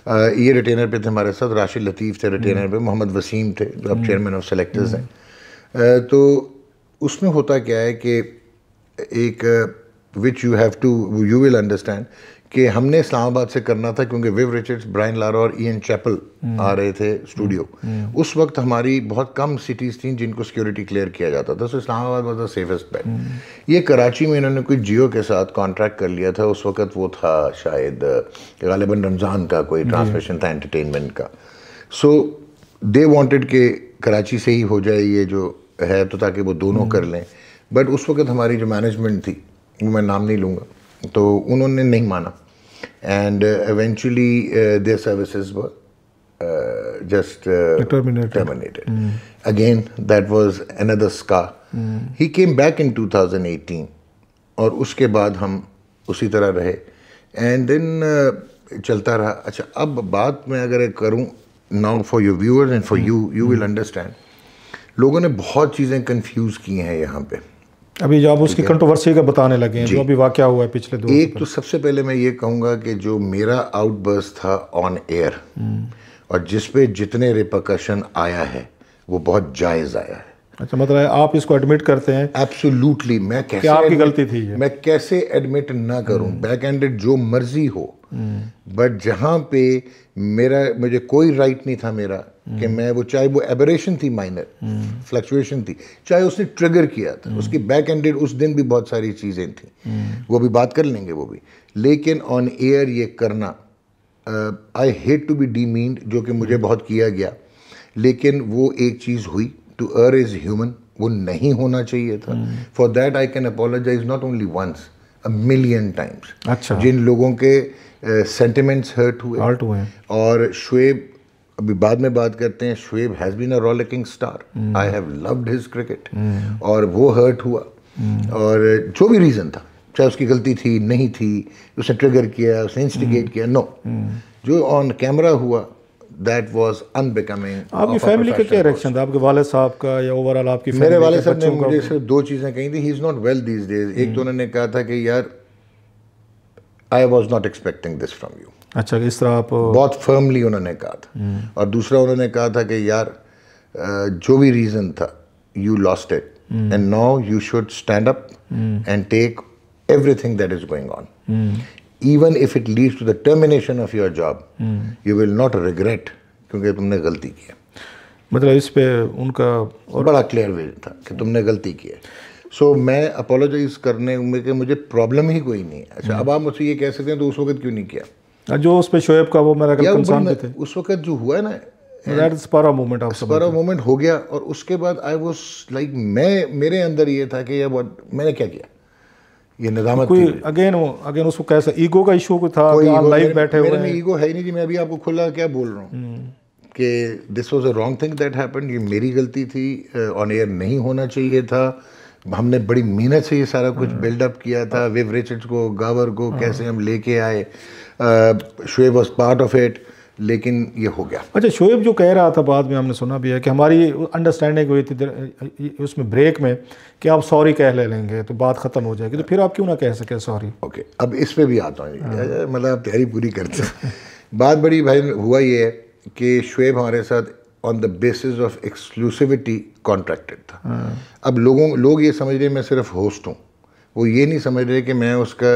ये रिटेनर पे थे हमारे साथ राशिद लतीफ़ थे रिटेनर पे मोहम्मद वसीम थे जो अब चेयरमैन ऑफ़ सेलेक्टर्स हैं। तो उसमें होता क्या है कि एक which you have to you will understand कि हमने इस्लामाबाद से करना था क्योंकि विव रिचर्ड्स ब्राइन लारा और ईएन चैपल आ रहे थे स्टूडियो उस वक्त हमारी बहुत कम सिटीज़ थी जिनको सिक्योरिटी क्लियर किया जाता था। So Islamabad was the safest bet ये कराची में इन्होंने कोई जियो के साथ कॉन्ट्रैक्ट कर लिया था। उस वक्त वो था शायद गालिबा रमज़ान का कोई ट्रांसमिशन था एंटरटेनमेंट का। सो दे वॉन्टेड के कराची से ही हो जाए ये जो है तो ताकि वो दोनों कर लें। बट उस वक्त हमारी जो मैनेजमेंट थी वो मैं नाम नहीं लूँगा तो उन्होंने नहीं माना। And uh, eventually uh, their services were uh, just terminated. terminated. Mm. Again, that was another scar. Mm. He came back in 2018 और उसके बाद हम उसी तरह रहे एंड देन चलता रहा अच्छा अब बात मैं अगर करूँ now for your viewers and for you you will understand लोगों ने बहुत चीज़ें कंफ्यूज की हैं यहाँ पे अभी जो आप उसकी कंट्रोवर्सी का बताने लगे हैं जो अभी वाक्य हुआ है पिछले दो एक तो सबसे पहले मैं ये कहूँगा कि जो मेरा आउटबर्स था ऑन एयर और जिस पे जितने रिपकशन आया है वो बहुत जायज़ आया है। अच्छा मतलब आप इसको एडमिट करते हैं एब्सोल्युटली मैं कैसे आपकी गलती थी मैं कैसे एडमिट ना करूँ बैक एंडेड जो मर्ज़ी हो बट जहाँ पे मेरा मुझे कोई राइट नहीं था मेरा कि मैं वो चाहे वो एबरेशन थी माइनर फ्लक्चुएशन थी चाहे उसने ट्रिगर किया था उसकी बैक एंडेड उस दिन भी बहुत सारी चीज़ें थी। वो भी बात कर लेंगे वो भी। लेकिन ऑन एयर ये करना I hate to be demeaned जो कि मुझे बहुत किया गया। लेकिन वो एक चीज़ हुई टू अर इज़ ह्यूमन वो नहीं होना चाहिए था। For that I can apologise not only once a million times अच्छा। जिन लोगों के सेंटिमेंट्स हर्ट हुए। हर्ट हुए और शुएब अभी बाद में बात करते हैं Shoaib has been a rollicking star I have loved his cricket और वो हर्ट हुआ। और जो भी रीज़न था चाहे उसकी गलती थी नहीं थी उसने ट्रिगर किया उसने इंस्टिगेट किया नो जो ऑन कैमरा हुआ दैट वाज अनबिकमिंग आपकी फैमिली का क्या रिएक्शन था? आपके वालिद साहब का या ओवरऑल आपकी मेरे वाले साहब ने मुझे सिर्फ़ दो चीज़ें कही थी he is not well these days एक तो उन्होंने कहा था कि यार I was not expecting this from you अच्छा इस तरह आप बहुत फर्मली उन्होंने कहा था। और दूसरा उन्होंने कहा था कि यार जो भी रीज़न था you lost it and now you should stand up and take everything that is going on even if it leads to the termination of your job you will not regret क्योंकि तुमने गलती की है। मतलब इस पे उनका और बड़ा क्लियर वे था कि तुमने गलती की है। सो so, मैं अपोलोजाइज करने में कि मुझे प्रॉब्लम ही कोई नहीं है। अच्छा अब आप मुझसे ये कह सकते हैं तो उस वक्त क्यों नहीं किया? जो उस पे शोएब का वो मेरा कंसर्न थे। उस वक्त जो हुआ है ना पारा पर मोमेंट हो। गया और उसके बाद आई वाज लाइक मैं मेरे अंदर ये था कि ये बहुत मैंने क्या किया? ये नदामत कोई अगेन अगेन उसको कैसा ईगो का इशू को था लाइव बैठे हुए हैं। ईगो है ही नहीं जी मैं अभी आपको खुला क्या बोल रहा हूँ। कि this was a wrong thing that happened ये मेरी गलती थी ऑन एयर नहीं होना चाहिए था। हमने बड़ी मेहनत से ये सारा कुछ बिल्डअप किया था विव रिचर्ड्स को गावर को कैसे हम लेके आए Shoaib was part of it लेकिन ये हो गया। अच्छा शोएब जो कह रहा था बाद में हमने सुना भी है कि हमारी अंडरस्टैंडिंग हुई थी उसमें ब्रेक में कि आप सॉरी कह ले लेंगे तो बात ख़त्म हो जाएगी तो फिर आप क्यों ना कह सके सॉरी ओके अब इस पर भी आता हूँ। मतलब आप तैयारी पूरी करते हैं। बात बड़ी भाई हुआ ये है कि शुएब हमारे साथ on the basis of exclusivity contracted था अब लोगों लोग ये समझ रहे हैं मैं सिर्फ़ होस्ट हूँ। वो ये नहीं समझ रहे कि मैं उसका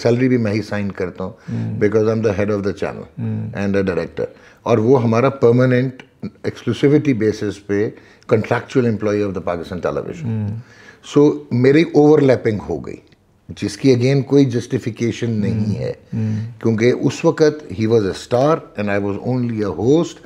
सैलरी uh, भी मैं ही साइन करता हूँ because I am the head of the channel and the director और वो हमारा परमानेंट एक्सक्लूसिविटी बेसिस पे contractual employ of the Pakistan television so मेरी ओवरलैपिंग हो गई। जिसकी अगेन कोई जस्टिफिकेशन नहीं है। क्योंकि उस वक्त he was a star and I was only a host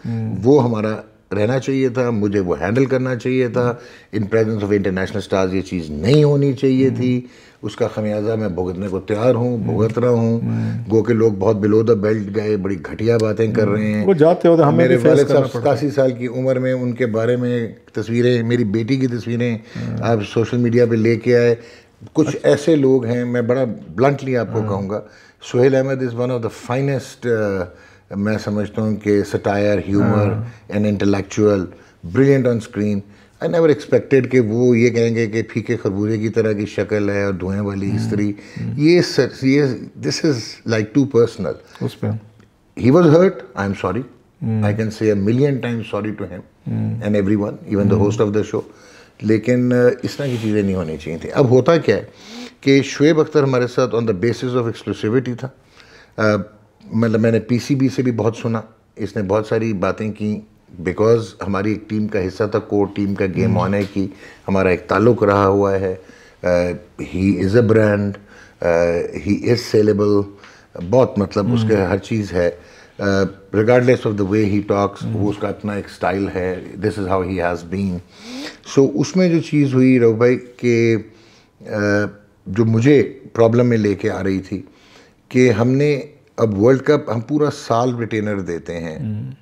वो हमारा रहना चाहिए था मुझे वो हैंडल करना चाहिए था। In presence of international stars ये चीज़ नहीं होनी चाहिए थी। उसका खमियाजा मैं भुगतने को तैयार हूँ भुगत रहा हूँ। गो के लोग बहुत बिलो द बेल्ट गए बड़ी घटिया बातें कर रहे हैं। वो जाते होते हमें मेरे फेस साहब सतासी साल की उम्र में उनके बारे में तस्वीरें मेरी बेटी की तस्वीरें आप सोशल मीडिया पे लेके आए। कुछ अच्छा। ऐसे लोग हैं मैं बड़ा ब्लंटली आपको कहूँगा Suhail Ahmed is one of the finest मैं समझता हूँ कि satire humour and intellectual brilliant on screen I never expected कि वो ये कहेंगे कि फीके खरबूजे की तरह की शक्ल है और धुएँ वाली स्त्री ये सर ये this is like too personal उस पर he was hurt i'm sorry. i can say a million times sorry to him and everyone even the host of the show. लेकिन इस तरह की चीज़ें नहीं होनी चाहिए थी। अब होता क्या है कि शुएब अख्तर हमारे साथ on the basis of exclusivity था। मतलब मैंने पीसीबी से भी बहुत सुना। इसने बहुत सारी बातें की बिकॉज़ हमारी एक टीम का हिस्सा था कोर टीम का गेम ऑन है कि हमारा एक ताल्लुक रहा हुआ है। He is a brand he is saleable बहुत मतलब उसके हर चीज़ है। Regardless of the way he talks वो उसका अपना एक स्टाइल है. This is how he has been so उसमें जो चीज़ हुई रघु भाई के uh, जो मुझे प्रॉब्लम में लेके आ रही थी कि हमने अब वर्ल्ड कप हम पूरा साल रिटेनर देते हैं.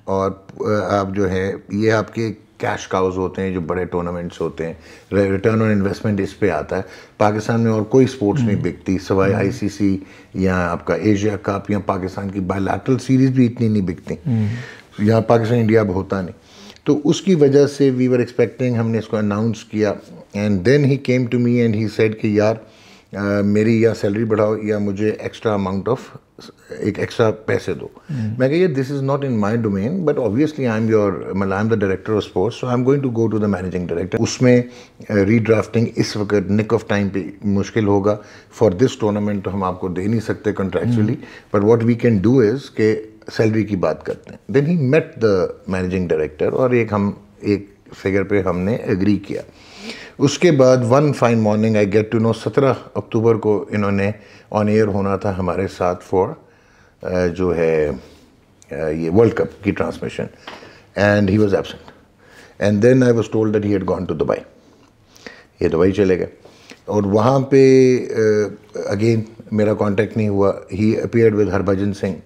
और uh, आप जो है ये आपके कैश काउज होते हैं जो बड़े टूर्नामेंट्स होते हैं रिटर्न ऑन इन्वेस्टमेंट इस पे आता है। पाकिस्तान में और कोई स्पोर्ट्स नहीं बिकती सवाए आईसीसी या आपका एशिया कप या पाकिस्तान की बायलैटरल सीरीज़ भी इतनी नहीं बिकती। यहाँ पाकिस्तान इंडिया अब होता नहीं। तो उसकी वजह से वी वर एक्सपेक्टिंग हमने इसको अनाउंस किया and then he came to me and he said कि यार अ, मेरी या सैलरी बढ़ाओ या मुझे एक्स्ट्रा अमाउंट ऑफ़ एक एक्स्ट्रा पैसे दो। मैं कहिए this is not in my domain but obviously I am your मतलब I am the director of sports so I am going to go to the managing director उसमें redrafting इस वक्त निक of time पे मुश्किल होगा। फॉर दिस टूर्नामेंट तो हम आपको दे नहीं सकते contractually but what we can do is के सैलरी की बात करते हैं। Then he met the managing director और एक हम एक फिगर पे हमने एग्री किया। उसके बाद one fine morning I get to know सत्रह अक्टूबर को इन्होंने ऑन एयर होना था हमारे साथ फॉर जो है ये वर्ल्ड कप की transmission and he was absent and then I was told that he had gone to Dubai ये दुबई चले गए. और वहाँ पे अगेन मेरा कांटेक्ट नहीं हुआ. He appeared with Harbhajan Singh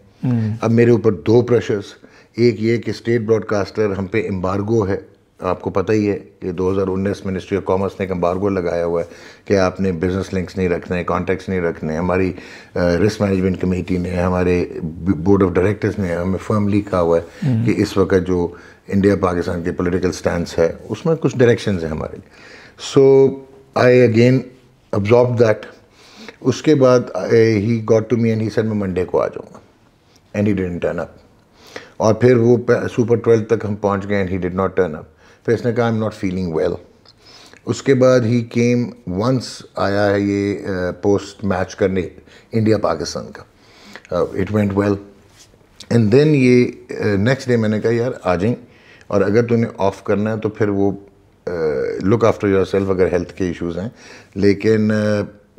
अब मेरे ऊपर दो प्रेशर्स एक ये कि स्टेट ब्रॉडकास्टर हम पे एम्बार्गो है. आपको पता ही है कि 2019 मिनिस्ट्री ऑफ़ कॉमर्स ने एक एम्बार्गो लगाया हुआ है कि आपने बिज़नेस लिंक्स नहीं रखने कॉन्टैक्ट्स नहीं रखने। हमारी रिस्क मैनेजमेंट कमेटी ने हमारे बोर्ड ऑफ़ डायरेक्टर्स ने हमें फर्मली कहा हुआ है कि इस वक्त जो इंडिया पाकिस्तान के पोलिटिकल स्टैंड है उसमें कुछ डायरेक्शन हैं हमारे। लिए so I again absorb that उसके बाद ही got to me and he said मैं मंडे को आ जाऊँगा. And he didn't turn up और फिर वो सुपर ट्वेल्व तक हम पहुँच गए and he did not turn up फिर इसने कहा I am not feeling well उसके बाद ही केम वंस आया है ये पोस्ट मैच करने इंडिया पाकिस्तान का। It went well and then ये नेक्स्ट डे मैंने कहा, यार, आ जाएँ। और अगर तूने ऑफ़ करना है तो फिर वो लुक आफ्टर योर सेल्फ अगर हेल्थ के इश्यूज़ हैं। लेकिन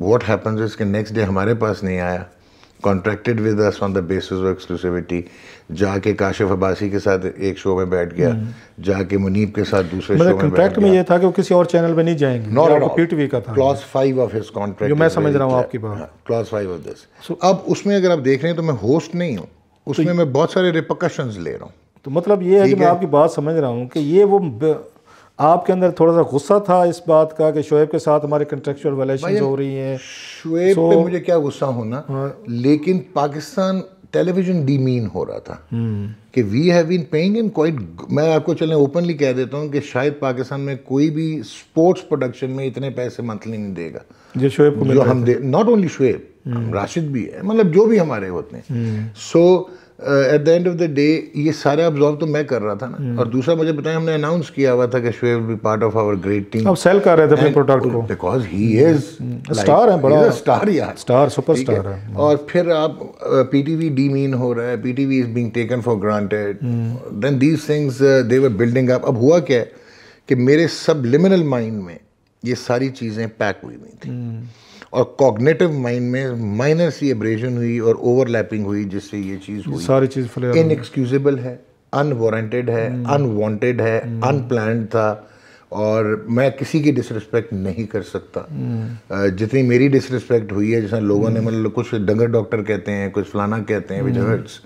वॉट हैपन्स इज़ के नेक्स्ट डे हमारे पास नहीं आया। Contracted with us on the basis of exclusivity जाके काशिफ अब्बासी के साथ एक शो में बैठ गया जाके मुनीब के साथ दूसरे शो मतलब में बैठ कॉन्ट्रैक्ट में ये था कि वो किसी और चैनल पे नहीं जाएँगे ये आपको पीटीवी का था। Clause five of his contract जो मैं समझ रहा हूँ आपकी बात। क्लॉज फाइव ऑफ़ दिस अब उसमें अगर आप देख रहे हैं तो मैं होस्ट नहीं हूँ उसमें मैं बहुत सारे रिपोकशंस ले रहा हूँ। तो मतलब ये है कि मैं आपकी बात समझ रहा हूँ कि ये वो आपके अंदर थोड़ा सा गुस्सा था इस बात का कि शोएब के साथ हमारे कंट्रेक्चुअल वायलेशन हो रही हैं। शुएब पे मुझे क्या गुस्सा होना? हाँ, लेकिन पाकिस्तान टेलीविज़न डीमीन हो रहा था कि we have been paying in quite मैं आपको चलें ओपनली कह देता हूँ कि शायद पाकिस्तान में कोई भी स्पोर्ट्स प्रोडक्शन में इतने पैसे मंथली नहीं देगा। जो शोएब को जो हम दे नॉट ओनली शुएब राशिद भी है मतलब जो भी हमारे होते हैं। So at the end of the day ये सारे ऑब्जॉर्व तो मैं कर रहा था ना। और दूसरा मुझे बताया हमने अनाउंस किया हुआ था कि Shoaib will be part of our great team अब सेल कर रहे थे अपने प्रोडक्ट को। बिकॉज़ ही इज़ स्टार है बड़ा। स्टार यार। स्टार सुपरस्टार है? है। और फिर आप पीटीवी डीमीन हो रहा है PTV is being taken for granted then these things they were building up अब हुआ क्या है कि मेरे सब लिमिनल माइंड में ये सारी चीज़ें पैक हुई हुई थी। और कॉग्नेटिव माइंड में माइनर सी एब्रेशन हुई और ओवरलैपिंग हुई जिससे ये चीज़ हुई। सारी चीज़ इनएक्सक्यूजेबल है अनवारंटेड है अनवांटेड है अनप्लान्ड था और मैं किसी की डिसरिस्पेक्ट नहीं कर सकता। जितनी मेरी डिसरिस्पेक्ट हुई है जैसा लोगों ने मतलब कुछ डंगर डॉक्टर कहते हैं कुछ फलाना कहते हैं विच हर्ट्स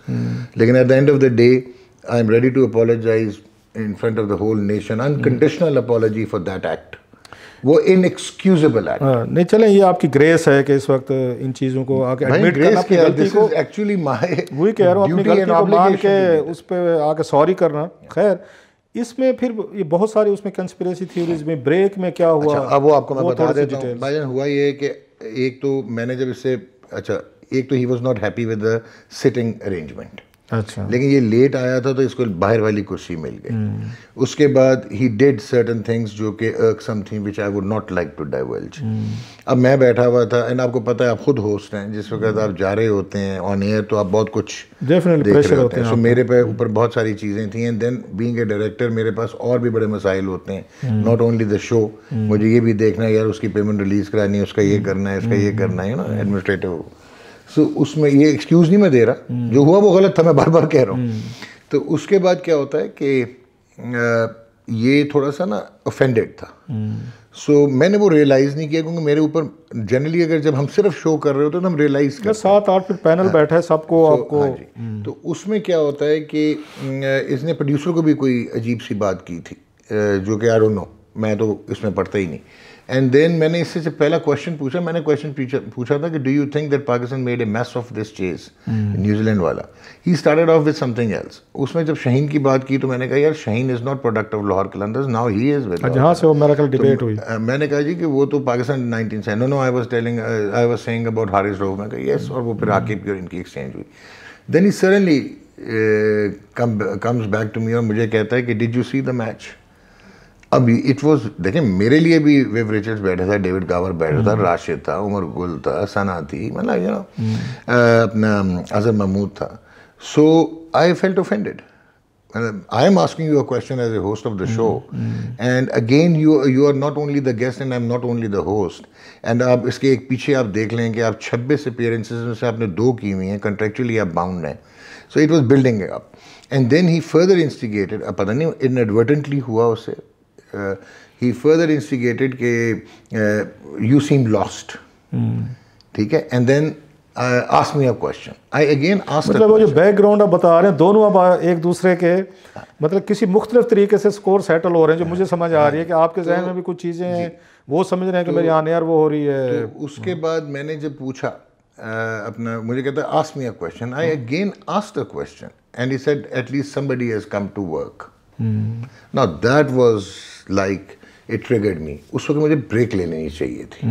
लेकिन at the end of the day I am ready to apologise in front of the whole nation unconditional apology for that act वो इनएक्सक्यूजेबल एक्ट हाँ, नहीं चलें ये आपकी ग्रेस है कि इस वक्त इन चीज़ों को आके एडमिट करना अपनी गलती को। एक्चुअली माय वही कह रहा हूँ अपनी गलती को मान के उस पर आके सॉरी करना। खैर इसमें फिर ये बहुत सारी उसमें कंस्पिरेसी थ्योरीज में ब्रेक में क्या हुआ अच्छा अब वो आपको मैं बता देता हूँ। भाईजान हुआ ये कि एक तो मैंने जब इससे अच्छा एक तो he was not happy with the sitting arrangement अच्छा। लेकिन ये लेट आया था तो इसको बाहर वाली कुर्सी मिल गई। उसके बाद ही डिड सर्टन थिंग्स जो कि अर्क something which I would not like to diverge अब मैं बैठा हुआ था एंड आपको पता है आप खुद होस्ट हैं जिस वक्त आप जा रहे होते हैं ऑन एयर तो आप बहुत कुछ डेफिनेटली प्रेशर होते होते हैं। सो मेरे पे ऊपर बहुत सारी चीज़ें थी and then being a director मेरे पास और भी बड़े मसाइल होते हैं। नॉट ओनली द शो मुझे ये भी देखना है यार उसकी पेमेंट रिलीज़ करानी है उसका ये करना है इसका ये करना है ना एडमिनिस्ट्रेटिव सो उसमें ये एक्सक्यूज़ नहीं मैं दे रहा। जो हुआ वो गलत था मैं बार बार कह रहा हूँ। तो उसके बाद क्या होता है कि ये थोड़ा सा ना ऑफेंडेड था। सो so, मैंने वो रियलाइज़ नहीं किया क्योंकि मेरे ऊपर जनरली अगर जब हम सिर्फ़ शो कर रहे होते हैं तो हम रियलाइज़ कर सात आठ फिर पैनल हाँ, बैठा है सबको so, आपको। हाँ जी। तो उसमें क्या होता है कि इसने प्रोड्यूसर को भी कोई अजीब सी बात की थी जो कि आई डोंट नो मैं तो इसमें पढ़ता ही नहीं। एंड देन मैंने इससे पहला क्वेश्चन पूछा मैंने क्वेश्चन पूछा था कि do you think that Pakistan made a mess of this chase New Zealand वाला he started off with something else उसमें जब शहीन की बात की तो मैंने कहा यार Shaheen is not product of Lahore Qalandars now he is with जहाँ से वो मेरा डिबेट हुई। मैंने कहा जी कि वो तो पाकिस्तान 19 से no no I was telling I was saying about Haris Rauf मैं कहा यस और वो फिर आके फिर इनकी एक्सचेंज हुई। Then he suddenly comes back to me और मुझे कहता है कि did you see the match अब इट वॉज़ देखिए मेरे लिए भी वेव रिचर्ड बैठे थे डेविड गावर बैठे था राशिद हम्म। था उमर गुल था सना थी मतलब यू नो हम्म। अपना अजहर महमूद था। So I felt offended I am asking you a question as a host of the show and again you you are not only the guest and I am not only the host and आप इसके एक पीछे आप देख लें कि आप छब्बीस अपेयरेंसेज में से आपने दो की हुई हैं कंट्रेक्चुअली आप बाउंड हैं। So it was building up and then he further instigated अब पता नहीं इन एडवर्टेंटली हुआ उसे। Uh, he further instigated कि uh, you seem lost. ठीक है? And then ask me a question. I again asked a मतलब वो जो बैकग्राउंड आप बता रहे हैं दोनों अब एक दूसरे के मतलब किसी मुख्तलिफ़ तरीके से स्कोर सेटल हो रहे हैं जो मुझे समझ आ रही है कि आपके जहन में भी कुछ चीज़ें हैं वो समझ रहे हैं कि मेरी आने यार वो हो रही है। तो उसके बाद मैंने जब पूछा अ, अपना मुझे कहता है ask me a question I again asked a question and he said at least somebody has come to work now that was like it triggered me उस वक्त मुझे ब्रेक लेनी चाहिए थी।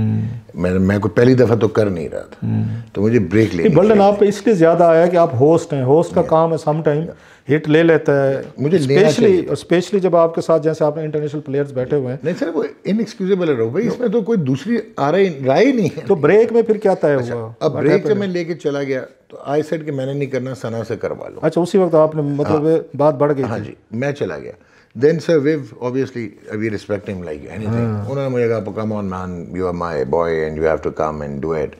मैं मैं कोई पहली दफ़ा तो कर नहीं रहा था। तो मुझे ब्रेक लेनी बर्डन आप इसलिए ज़्यादा आया कि आप होस्ट हैं। होस्ट का काम है सम टाइम हिट ले लेता है। मुझे स्पेशली स्पेशली जब आपके साथ जैसे आपने इंटरनेशनल प्लेयर्स बैठे हुए हैं। नहीं सर वो इनएक्सक्यूजेबल है भाई इसमें तो कोई दूसरी आ रही राय ही नहीं है। तो ब्रेक में फिर क्या तय हुआ? अब ब्रेक जब मैं लेके चला गया तो आई सेड कि मैंने नहीं करना सना से करवा लो। अच्छा उसी वक्त आपने मतलब बात बढ़ गई हाँ जी मैं चला गया। Then sir Viv obviously we respect him like anything उन्होंने मुझे कहा come on man you are my boy and you have to come and do it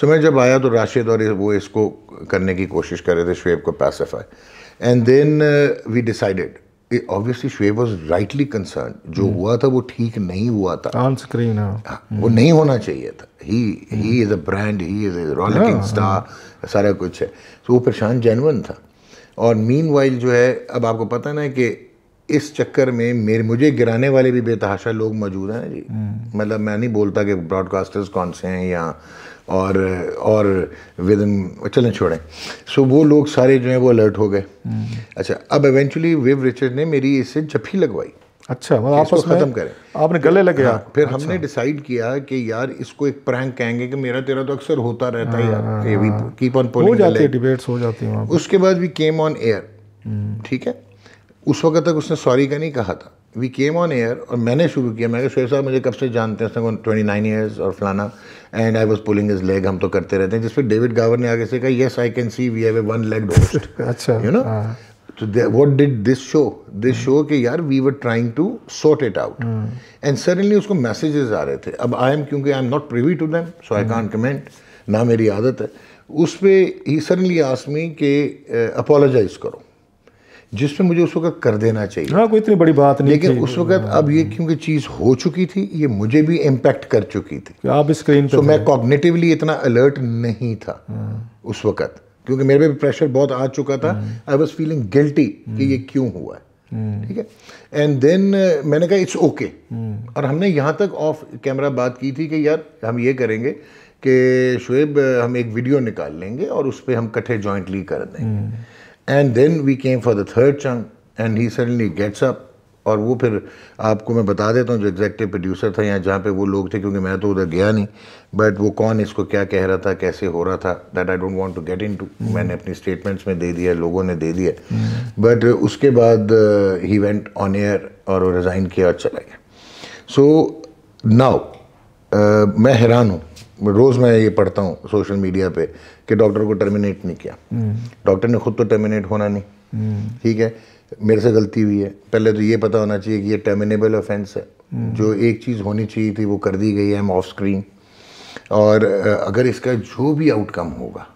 so मैं जब आया तो राशिद और वो इसको करने की कोशिश कर रहे थे शुएब को pacify and then we decided obviously Shoaib was rightly concern जो हुआ था वो ठीक नहीं हुआ था. ऑन स्क्रीन हाँ. हाँ, वो नहीं होना चाहिए था. He he is a brand he is rollicking star सारा कुछ है. तो वो परेशान जेनवन था. और मीन जो है अब आपको पता ना कि इस चक्कर में मेरे मुझे गिराने वाले भी बेतहाशा लोग मौजूद हैं जी। मतलब मैं नहीं बोलता कि ब्रॉडकास्टर्स कौन से हैं या और और विद इन चलें छोड़ें। सो वो लोग सारे जो हैं वो अलर्ट हो गए। अच्छा अब एवेंचुअली विव रिचर्ड ने मेरी इससे जफी लगवाई। अच्छा मतलब आपस ख़त्म करें। आपने गले लगे हाँ, फिर हमने डिसाइड किया कि यार इसको एक प्रैंक कहेंगे कि मेरा तेरा तो अक्सर होता रहता है यार। ये वी कीप ऑन हो जाती है डिबेट्स हो जाती हैं उसके बाद वी केम ऑन एयर ठीक है? उस वक्त तक उसने सॉरी का नहीं कहा था। वी केम ऑन एयर और मैंने शुरू किया। मैं शुएब साहब मुझे कब से जानते हैं? उसने ट्वेंटी नाइन ईयर्स और फलाना। And I was pulling is leg हम तो करते रहते हैं। जिस पर डेविड गावर ने आगे से कहा yes I can see we have a one leg host अच्छा know? so they, what did this show? This show कि यार we were trying to sort it out and suddenly उसको मैसेजेस आ रहे थे। अब आई एम क्योंकि I am not privy to them so I can't comment ना मेरी आदत है। उस पर ही सडनली आसमी कि अपोलोजाइज करो। जिस पे मुझे उस वक्त कर देना चाहिए। हाँ कोई इतनी बड़ी बात नहीं लेकिन उस वक्त अब ये क्योंकि चीज़ हो चुकी थी ये मुझे भी इम्पैक्ट कर चुकी थी। आप स्क्रीन पे तो मैं कॉग्निटिवली इतना अलर्ट नहीं था उस वक्त क्योंकि मेरे पे भी प्रेशर बहुत आ चुका था। आई वॉज़ फीलिंग गिल्टी कि ये क्यों हुआ है। ठीक है? एंड देन मैंने कहा इट्स ओके और हमने यहाँ तक ऑफ़ कैमरा बात की थी कि यार हम ये करेंगे कि शुएब हम एक वीडियो निकाल लेंगे और उस पर हम कट्ठे जॉइंटली कर देंगे। And then we came for the third chunk and he suddenly gets up और वो फिर आपको मैं बता देता हूँ जो एग्जैक्टिव प्रोड्यूसर था यहाँ जहाँ पे वो लोग थे क्योंकि मैं तो उधर गया नहीं। बट वो कौन इसको क्या कह रहा था कैसे हो रहा था that I don't want to get into मैंने अपनी स्टेटमेंट्स में दे दिया लोगों ने दे दिया। But mm. उसके बाद ही वेंट ऑन एयर और रिज़ाइन किया और चला गया। सो so, नाउ uh, मैं हैरान हूँ। रोज़ मैं ये पढ़ता हूँ सोशल मीडिया पे कि डॉक्टर को टर्मिनेट नहीं किया। डॉक्टर ने खुद तो टर्मिनेट होना नहीं। ठीक है? मेरे से गलती हुई है। पहले तो ये पता होना चाहिए कि ये टर्मिनेबल ऑफेंस है। जो एक चीज़ होनी चाहिए थी वो कर दी गई है ऑफ़ स्क्रीन और अगर इसका जो भी आउटकम होगा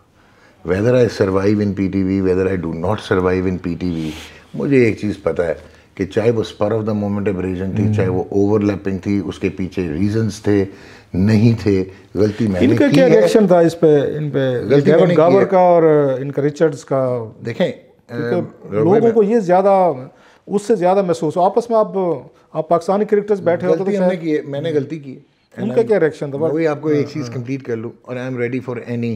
whether I survive in P T V whether I do not survive in P T V मुझे एक चीज़ पता है कि चाहे वो spur of the moment abrasion थी चाहे वो ओवरलैपिंग थी उसके पीछे रीजंस थे नहीं थे गलती मैंने इनका क्या रिएक्शन था इस पे इन पे? गलती डेविड गावर। का और इनका रिचर्ड्स का। देखें लोगों को ये ज़्यादा उससे ज़्यादा महसूस हो। आपस में आप आप पाकिस्तानी क्रिकेटर्स बैठे होते तो हमने की मैंने गलती की है। उनका क्या रिएक्शन था? वही आपको एक चीज़ कंप्लीट कर लूँ और I am ready for any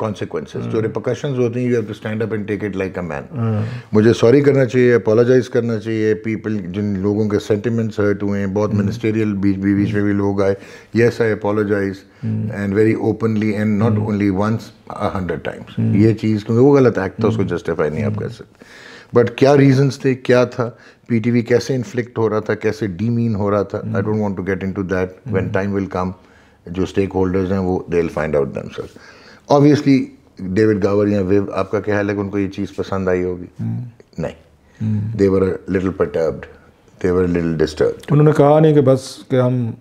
consequences जो रिपोकशंस होती हैं you have to stand up and take it like a man मुझे सॉरी करना चाहिए अपोलोजाइज करना चाहिए पीपल जिन लोगों के सेंटिमेंट्स हर्ट हुए हैं बहुत मिनिस्टेरियल बीच बीच में भी लोग आए। Yes I apologise and very openly and not only once hundred times ये चीज़ क्योंकि वो गलत एक्ट था उसको जस्टिफाई नहीं आप कर सकते। बट क्या रीजंस थे क्या था पीटीवी कैसे इन्फ्लिक्ट हो रहा था कैसे डीमीन हो रहा था I don't want to get into that when time will come जो स्टेक होल्डर्स हैं वो they will find out themselves obviously David Gower या विव आपका क्या है कि उनको ये चीज़ पसंद आई होगी? नहीं. They were little perturbed they were little disturbed उन्होंने कहा नहीं कि बस कि हम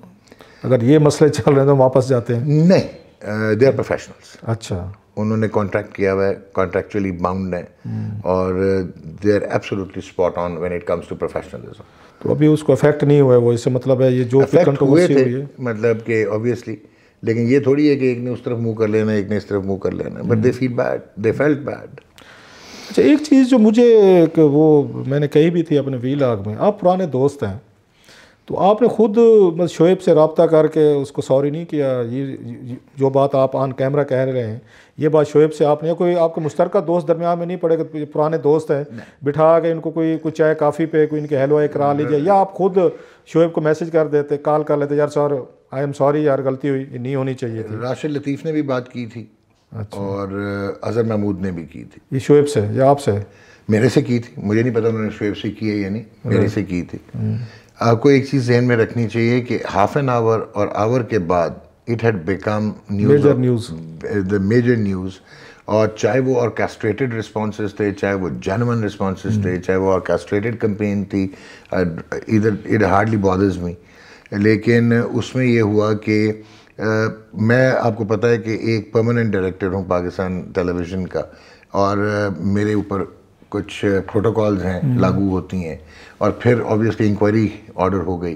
अगर ये मसले चल रहे हैं तो वापस जाते हैं। नहीं. दे आर प्रोफेशनल्स अच्छा। उन्होंने कॉन्ट्रैक्ट किया हुआ है कॉन्ट्रैक्चुअली बाउंड है। और they are absolutely spot on when it comes to professionalism तो अभी उसको अफेक्ट नहीं हुआ है वो इससे मतलब है ये जो हुए थे हुई है। मतलब कि ऑब्वियसली लेकिन ये थोड़ी है कि एक ने उस तरफ़ मुँह कर लेना एक ने इस तरफ़ मुँह कर लेना but they feel bad they felt bad अच्छा एक चीज़ जो मुझे वो मैंने कही भी थी अपने वीलाग में आप पुराने दोस्त हैं तो आपने खुद मतलब शोएब से रबता करके उसको सॉरी नहीं किया ये जो बात आप ऑन कैमरा कह रहे हैं ये बात शोएब से आपने कोई आपके मुश्तरका दोस्त दरमियान में नहीं पड़ेगा पुराने दोस्त हैं बिठा के इनको कोई कुछ चाय काफ़ी पे कोई इनके हलवाई करा लीजिए या आप खुद शोएब को मैसेज कर देते कॉल कर लेते यार सर आई एम सॉरी यार गलती हुई नहीं होनी चाहिए थी। राशिद लतीफ़ ने भी बात की थी अच्छा। और अजहर महमूद ने भी की थी। ये शोएब से या आपसे मेरे से की थी मुझे नहीं पता उन्होंने शुएब से की है या नहीं मेरे से की थी। आपको एक चीज़ जहन में रखनी चाहिए कि हाफ़ एन आवर और आवर के बाद it had become news news the major news और चाहे वो ऑर्केस्ट्रेटेड रिस्पॉन्स थे चाहे वो जेनवन रिस्पॉन्सेज थे चाहे वो ऑर्केस्ट्रेटेड कंपेन थी इधर इट हार्डली बॉदर्स मी लेकिन उसमें ये हुआ कि मैं आपको पता है कि एक परमानेंट डायरेक्टर हूँ पाकिस्तान टेलीविज़न का। और मेरे ऊपर कुछ प्रोटोकॉल्स हैं लागू होती हैं। और फिर ऑब्वियसली इंक्वायरी ऑर्डर हो गई।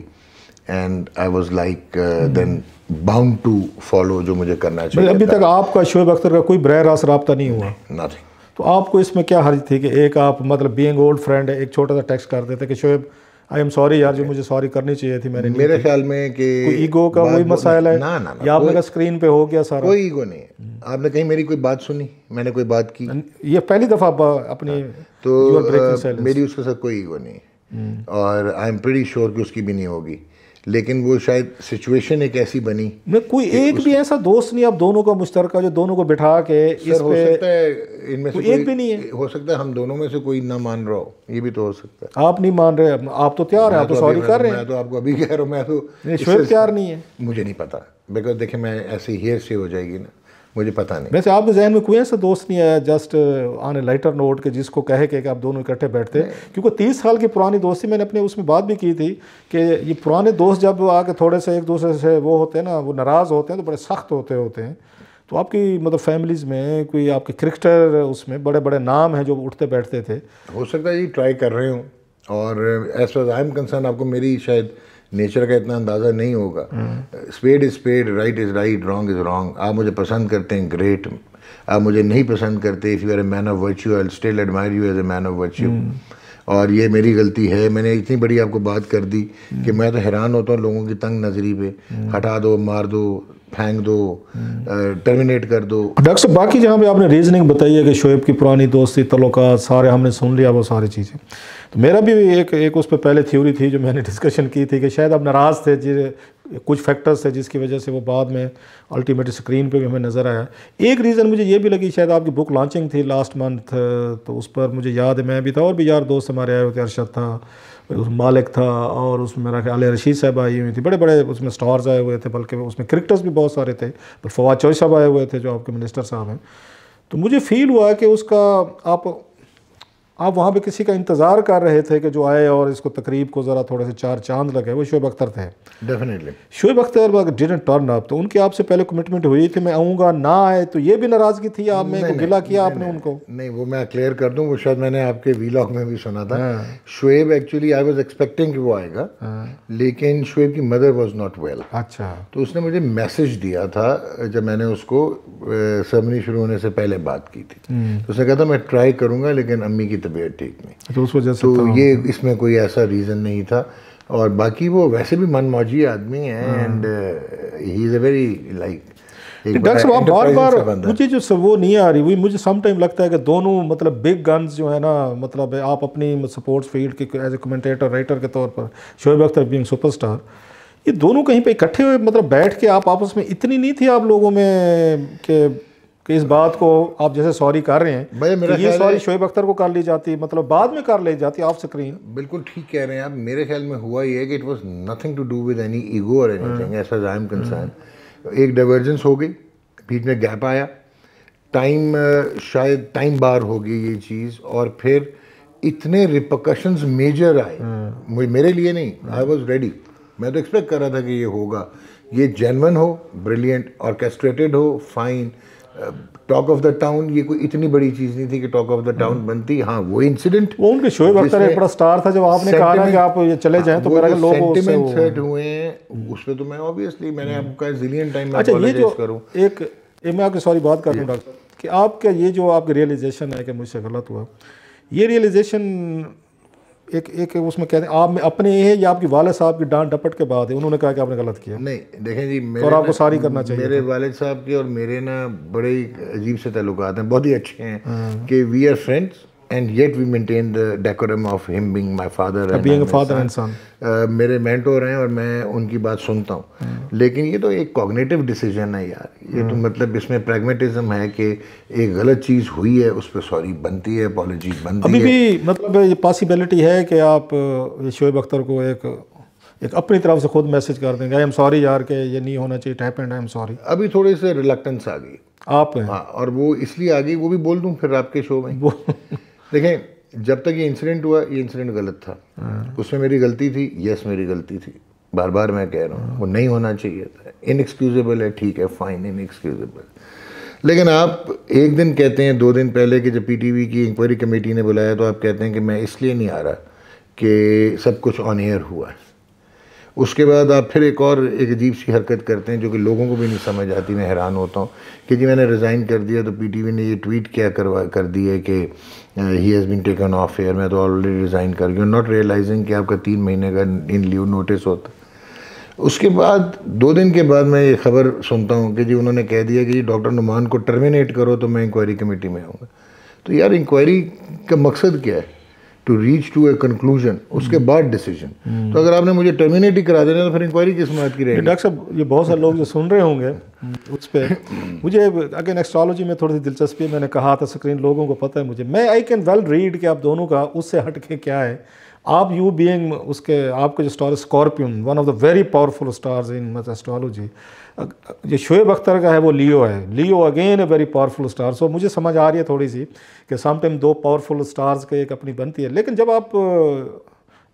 And I was like then bound to follow जो मुझे करना चाहिए अभी तक आपका शोएब अख्तर का कोई बरह रास्त रबता नहीं हुआ। नथिंग तो आपको इसमें क्या हर्ज थी कि एक आप मतलब बींग ओल्ड फ्रेंड है एक छोटा सा टेक्स्ट कर देते कि शोएब आई एम सॉरी यार जो मुझे सॉरी करनी चाहिए थी मैंने मेरे ख्याल में कि कोई ईगो का वही मसाइल है? ना ना ना या आपने कहा स्क्रीन पे हो गया सारा? कोई ईगो नहीं है। आपने कहीं मेरी कोई बात सुनी? मैंने कोई बात की? ये पहली दफ़ा अपनी तो अ, silence. मेरी उसके साथ कोई ईगो नहीं और आई एम प्रीटी श्योर कि उसकी भी नहीं होगी। लेकिन वो शायद सिचुएशन एक ऐसी बनी। मैं कोई एक भी ऐसा दोस्त नहीं अब दोनों का मुश्तरका जो दोनों को बिठा के इस हो सकता है इनमें से एक भी नहीं है। हो सकता है हम दोनों में से कोई ना मान रहा हो ये भी तो हो सकता है। आप नहीं मान रहे आप तो तैयार हैं आप तो सॉरी कर रहे हैं। मैं तो आपको अभी कह रहा हूँ मैं तो शोएब तैयार नहीं है। मुझे नहीं पता बिकॉज़ देखिए मैं ऐसे हेयर से हो जाएगी ना। मुझे पता नहीं। वैसे आपके जहन में कोई ऐसा दोस्त नहीं आया just on a lighter note के जिसको कहे के कि आप दोनों इकट्ठे बैठते। क्योंकि तीस साल की पुरानी दोस्ती मैंने अपने उसमें बात भी की थी कि ये पुराने दोस्त जब आके थोड़े से एक दूसरे से वो होते हैं ना वो नाराज़ होते हैं तो बड़े सख्त होते होते हैं। तो आपकी मतलब फैमिलीज़ में कोई आपके क्रिकेटर उसमें बड़े बड़े नाम हैं जो उठते बैठते थे? हो सकता है जी ट्राई कर रहे हूँ। और as far I am concern आपको मेरी शायद नेचर का इतना अंदाज़ा नहीं होगा। Spade is spade right is right wrong is wrong. आप मुझे पसंद करते हैं ग्रेट आप मुझे नहीं पसंद करते if you are a man of virtue I still admire you as a man of virtue और ये मेरी गलती है। मैंने इतनी बड़ी आपको बात कर दी कि मैं तो हैरान होता हूँ लोगों की तंग नज़री पे। हटा दो मार दो फेंक दो टर्मिनेट कर दो। डॉक्टर साहब बाकी जहाँ पे आपने रीजनिंग बताई है कि शोएब की पुरानी दोस्ती तल्लुकात सारे हमने सुन लिया वो सारी चीज़ें। तो मेरा भी एक एक उस पर पहले थ्योरी थी जो मैंने [laughs] डिस्कशन की थी कि शायद आप नाराज़ थे, जिस, कुछ फैक्टर्स थे जिसकी वजह से वो बाद में अल्टीमेटली स्क्रीन पे भी हमें नज़र आया। एक रीज़न मुझे ये भी लगी, शायद आपकी बुक लॉन्चिंग थी लास्ट मंथ तो उस पर मुझे याद है, मैं भी था और भी यार दोस्त हमारे आए हुए थे, अरशद था, उस मालिक था और उसमें मेरा ख्याल रशीद साहब आई हुई थी। बड़े बड़े उसमें स्टार्स आए हुए थे, बल्कि उसमें क्रिकेटर्स भी बहुत सारे थे, पर फवाद चौधरी साहब आए हुए थे, जो आपके मिनिस्टर साहब हैं। तो मुझे फील हुआ कि उसका आप आप वहाँ पे किसी का इंतज़ार कर रहे थे कि जो आए और इसको तकरीब को ज़रा थोड़े से चार चाँद लगे वो शोएब अख्तर थे। Definitely Shoaib Akhtar didn't turn up तो उनकी आपसे पहले कमिटमेंट हुई थी मैं आऊँगा ना आए तो ये भी नाराज़गी थी आप में गिला किया आपने उनको? नहीं वो मैं क्लियर कर दूँ वो शायद मैंने आपके वीलॉग में भी सुना था। हाँ। Shoaib actually I was expecting कि वो आएगा लेकिन शुएब की मदर वॉज़ नॉट वेल अच्छा। तो उसने मुझे मैसेज दिया था जब मैंने उसको सेरेमनी शुरू होने से पहले बात की थी। तो उसने कहा था मैं ट्राई करूँगा लेकिन अम्मी की तबीयत ठीक नहीं। तो उस वजह से तो ये इसमें कोई ऐसा रीज़न नहीं था। और बाकी वो वैसे भी मनमौजी आदमी है and he is a very like doctor साहब आप बार बार मुझे जो सब वो नहीं आ रही हुई मुझे सम टाइम लगता है कि दोनों मतलब बिग गन्स जो है ना मतलब आप अपनी सपोर्ट्स फ़ील्ड के एज ए कमेंटेटर राइटर के तौर पर शोएब अख्तर बीइंग सुपरस्टार ये दोनों कहीं पे इकट्ठे हुए मतलब बैठ के आप आपस में इतनी नहीं थी आप लोगों में कि कि इस बात को आप जैसे सॉरी कर रहे हैं भाई मेरा कि ये सॉरी शोएब अख्तर को कर ली जाती है मतलब बाद में कर ली जाती है ऑफ़ स्क्रीन बिल्कुल ठीक कह रहे हैं आप। मेरे ख्याल में हुआ ये है कि it was nothing to do with any ego और anything as I am concern एक डाइवर्जेंस हो गई बीच में गैप आया। टाइम शायद टाइम बार हो गई ये चीज़ और फिर इतने रिपोकशंस मेजर आए। मुझे मेरे लिए नहीं आई वॉज़ रेडी मैं तो एक्सपेक्ट कर रहा था कि ये होगा। ये जेनवन हो ब्रिलियंट ऑर्केस्ट्रेटेड हो fine talk of the town ये कोई इतनी बड़ी चीज़ नहीं थी कि टॉक ऑफ़ द टाउन बनती। हाँ वो इंसिडेंट वो उनके शोएब अख्तर एक बड़ा स्टार था जब आपने कहा ना कि आप ये चले जाएँ तो मेरा लोग सेंटिमेंट सेट हुए हैं उस पर तो मैं ऑब्वियसली मैंने आपका जिलियन टाइम में अच्छा ये जो करूँ। एक ये मैं आपकी सॉरी बात कर रहा हूँ डॉक्टर कि आपका ये जो आपका रियलाइजेशन है कि मुझसे गलत हुआ ये रियलाइजेशन एक एक उसमें कहते हैं आप में अपने ये है या आपकी वाले साहब की डांट डपट के बाद है? उन्होंने कहा कि आपने गलत किया। नहीं देखें जी मेरे और आपको सारी करना चाहिए मेरे वाले साहब के और मेरे ना बड़े ही अजीब से तल्लुकात हैं बहुत ही अच्छे हैं कि we are friends and yet we maintain the decorum of him being my father and being a my father son. and son. Uh, मेरे मेंटोर हैं और मैं उनकी बात सुनता हूँ। लेकिन ये तो एक कॉग्निटिव डिसीज़न है यार। ये तो मतलब इसमें प्रैग्मेटिज्म है कि एक गलत चीज़ हुई है उस पर सॉरी बनती है अपॉलॉजी बनती अभी है। भी मतलब ये पॉसिबिलिटी है कि आप शोएब अख्तर को एक एक अपनी तरफ़ से खुद मैसेज कर देंगे आई एम सॉरी यार के ये नहीं होना चाहिए tape and I am sorry अभी थोड़े से रिलक्टेंस आ गई। आप हाँ और वो इसलिए आ गई वो भी बोल दूँ फिर आपके शो में? वो देखें जब तक ये इंसिडेंट हुआ ये इंसिडेंट गलत था। उसमें मेरी गलती थी? यस मेरी गलती थी। बार बार मैं कह रहा हूँ वो नहीं होना चाहिए था। इनएक्सक्यूजेबल है ठीक है फाइन इनएक्सक्यूजेबल लेकिन आप एक दिन कहते हैं दो दिन पहले कि जब पीटीवी की इंक्वायरी कमेटी ने बुलाया तो आप कहते हैं कि मैं इसलिए नहीं आ रहा कि सब कुछ ऑन एयर हुआ है। उसके बाद आप फिर एक और एक अजीब सी हरकत करते हैं जो कि लोगों को भी नहीं समझ आती, मैं हैरान होता हूँ कि जी मैंने रिज़ाइन कर दिया तो पीटीवी ने ये ट्वीट क्या करवा, कर दिया है कि he has been taken off air मैं तो ऑलरेडी रिज़ाइन कर गया नॉट रियलाइजिंग कि आपका तीन महीने का इन लीव नोटिस होता। उसके बाद, दो दिन के बाद मैं ये खबर सुनता हूँ कि जी उन्होंने कह दिया कि डॉक्टर नुमान को टर्मिनेट करो तो मैं इंक्वायरी कमेटी में आऊँगा। तो यार इंक्वायरी का मकसद क्या है? To reach to a conclusion उसके बाद डिसीज़न तो अगर आपने मुझे टर्मिनेट ही करा देना तो फिर इंक्वायरी किस बात की रहेगी डॉक्टर साहब ये बहुत सारे लोग जो सुन रहे होंगे उस पर मुझे अगेन एक्स्ट्रोलॉजी में थोड़ी सी दिलचस्पी है मैंने कहा था स्क्रीन लोगों को पता है मुझे मैं आई कैन वेल रीड कि आप दोनों का उससे हट के क्या है आप यू बीइंग उसके, आपके जो star scorpion one of the very powerful stars in मत एस्ट्रोलॉजी जो शुएब अख्तर का है, वो लियो है। Leo again a very powerful star so मुझे समझ आ रही है थोड़ी सी कि समटाइम दो पावरफुल स्टार्स के एक अपनी बनती है। लेकिन जब आप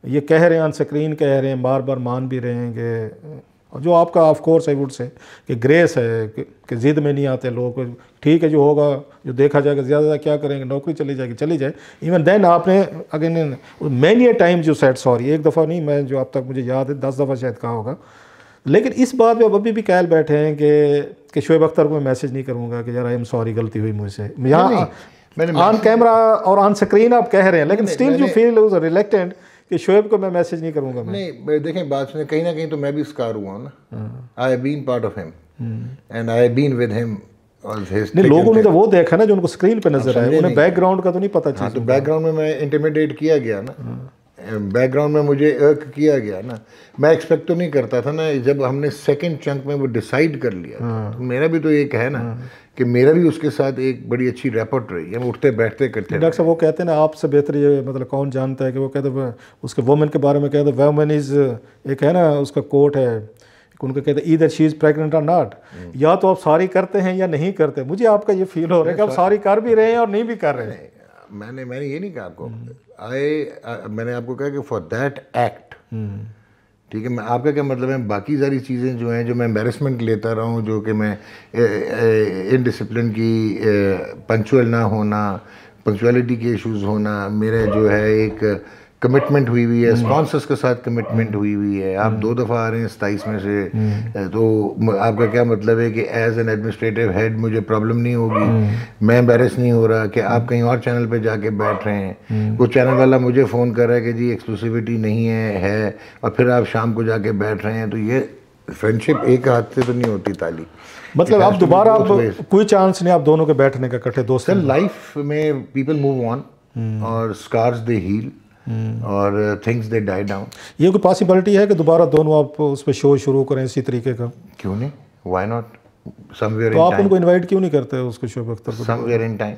ये कह रहे हैं ऑन स्क्रीन कह रहे हैं बार बार मान भी रहे हैं कि जो आपका of course I would say कि ग्रेस है कि, कि ज़िद में नहीं आते लोग ठीक है जो होगा जो देखा जाएगा ज़्यादा क्या करेंगे नौकरी चली जाएगी चली जाए। इवन देन आपने अगेन मैनी ए टाइम जो सेट सॉरी एक दफ़ा नहीं मैं जो अब तक मुझे याद है दस दफ़ा शायद कहा होगा। लेकिन इस बात पे अब अभी भी कैल बैठे हैं कि कि शोएब अख्तर को मैं मैसेज नहीं करूँगा कि यार आई एम सॉरी गलती हुई मुझसे। यहाँ ऑन कैमरा और ऑन स्क्रीन आप कह रहे हैं लेकिन स्टिल यू फील रिलेक्टेंट कि शोएब को मैं मैसेज नहीं करूँगा मैं। नहीं देखें बात सुने कहीं ना कहीं तो मैं भी स्कार हुआ ना। I been part of him and I been with him नहीं लोगों ने तो वो देखा ना जो उनको स्क्रीन पे नज़र आया उन्हें बैकग्राउंड का तो नहीं पता चला तो बैकग्राउंड में मैं इंटिमिडेट किया गया ना। बैकग्राउंड में मुझे अर्क किया गया ना। मैं एक्सपेक्ट तो नहीं करता था ना जब हमने सेकंड चंक में वो डिसाइड कर लिया हाँ। तो मेरा भी तो एक है ना हाँ। कि मेरा भी उसके साथ एक बड़ी अच्छी रैपोर्ट रही हम उठते बैठते करते डॉक्टर साहब वो कहते हैं ना आपसे बेहतर ये मतलब कौन जानता है कि वो कहते हैं उसके वुमेन के बारे में कहते वुमेन इज़ एक है ना उसका कोट है उनको कहते हैं ईदर शी इज़ प्रेगनेंट और नॉट या तो आप सारी करते हैं या नहीं करते। मुझे आपका ये फील हो रहा है कि आप सारी कर भी रहे हैं और नहीं भी कर रहे हैं। मैंने मैंने ये नहीं कहा आपको। आई मैंने आपको कहा कि फॉर दैट एक्ट ठीक है, मैं आपका क्या मतलब है? बाकी सारी चीज़ें जो हैं, जो मैं एम्बेरसमेंट लेता रहा हूँ, जो कि मैं इनडिसिप्लिन की पंचुअल ना होना पंक्चुअलिटी के इश्यूज़ होना, मेरे जो है एक कमिटमेंट हुई हुई है स्पॉन्सर्स के साथ कमिटमेंट हुई हुई है। आप दो दफ़ा आ रहे हैं सताईस में से तो आपका क्या मतलब है कि एज एन एडमिनिस्ट्रेटिव हेड मुझे प्रॉब्लम नहीं होगी? मैं एम्बेरस नहीं हो रहा कि आप कहीं और चैनल पे जाके बैठ रहे हैं। वो चैनल वाला मुझे फ़ोन कर रहा है कि जी एक्सक्लूसिविटी नहीं है है और फिर आप शाम को जाके बैठ रहे हैं तो ये फ्रेंडशिप एक हाथ से तो नहीं होती ताली। मतलब आप दोबारा. अब कोई चांस नहीं आप दोनों के बैठने का इकट्ठे दोस्त लाइफ में पीपल मूव ऑन और स्कार्स दे हील और थिंग्स दे डाई डाउन ये कोई पॉसिबिलिटी है कि दोबारा दोनों आप उस पर शो शुरू करें इसी तरीके का? क्यों नहीं? वाई नॉट समवेयर तो आप उनको इनवाइट क्यों नहीं करते उसको शो अख्तर को? समवेयर इन टाइम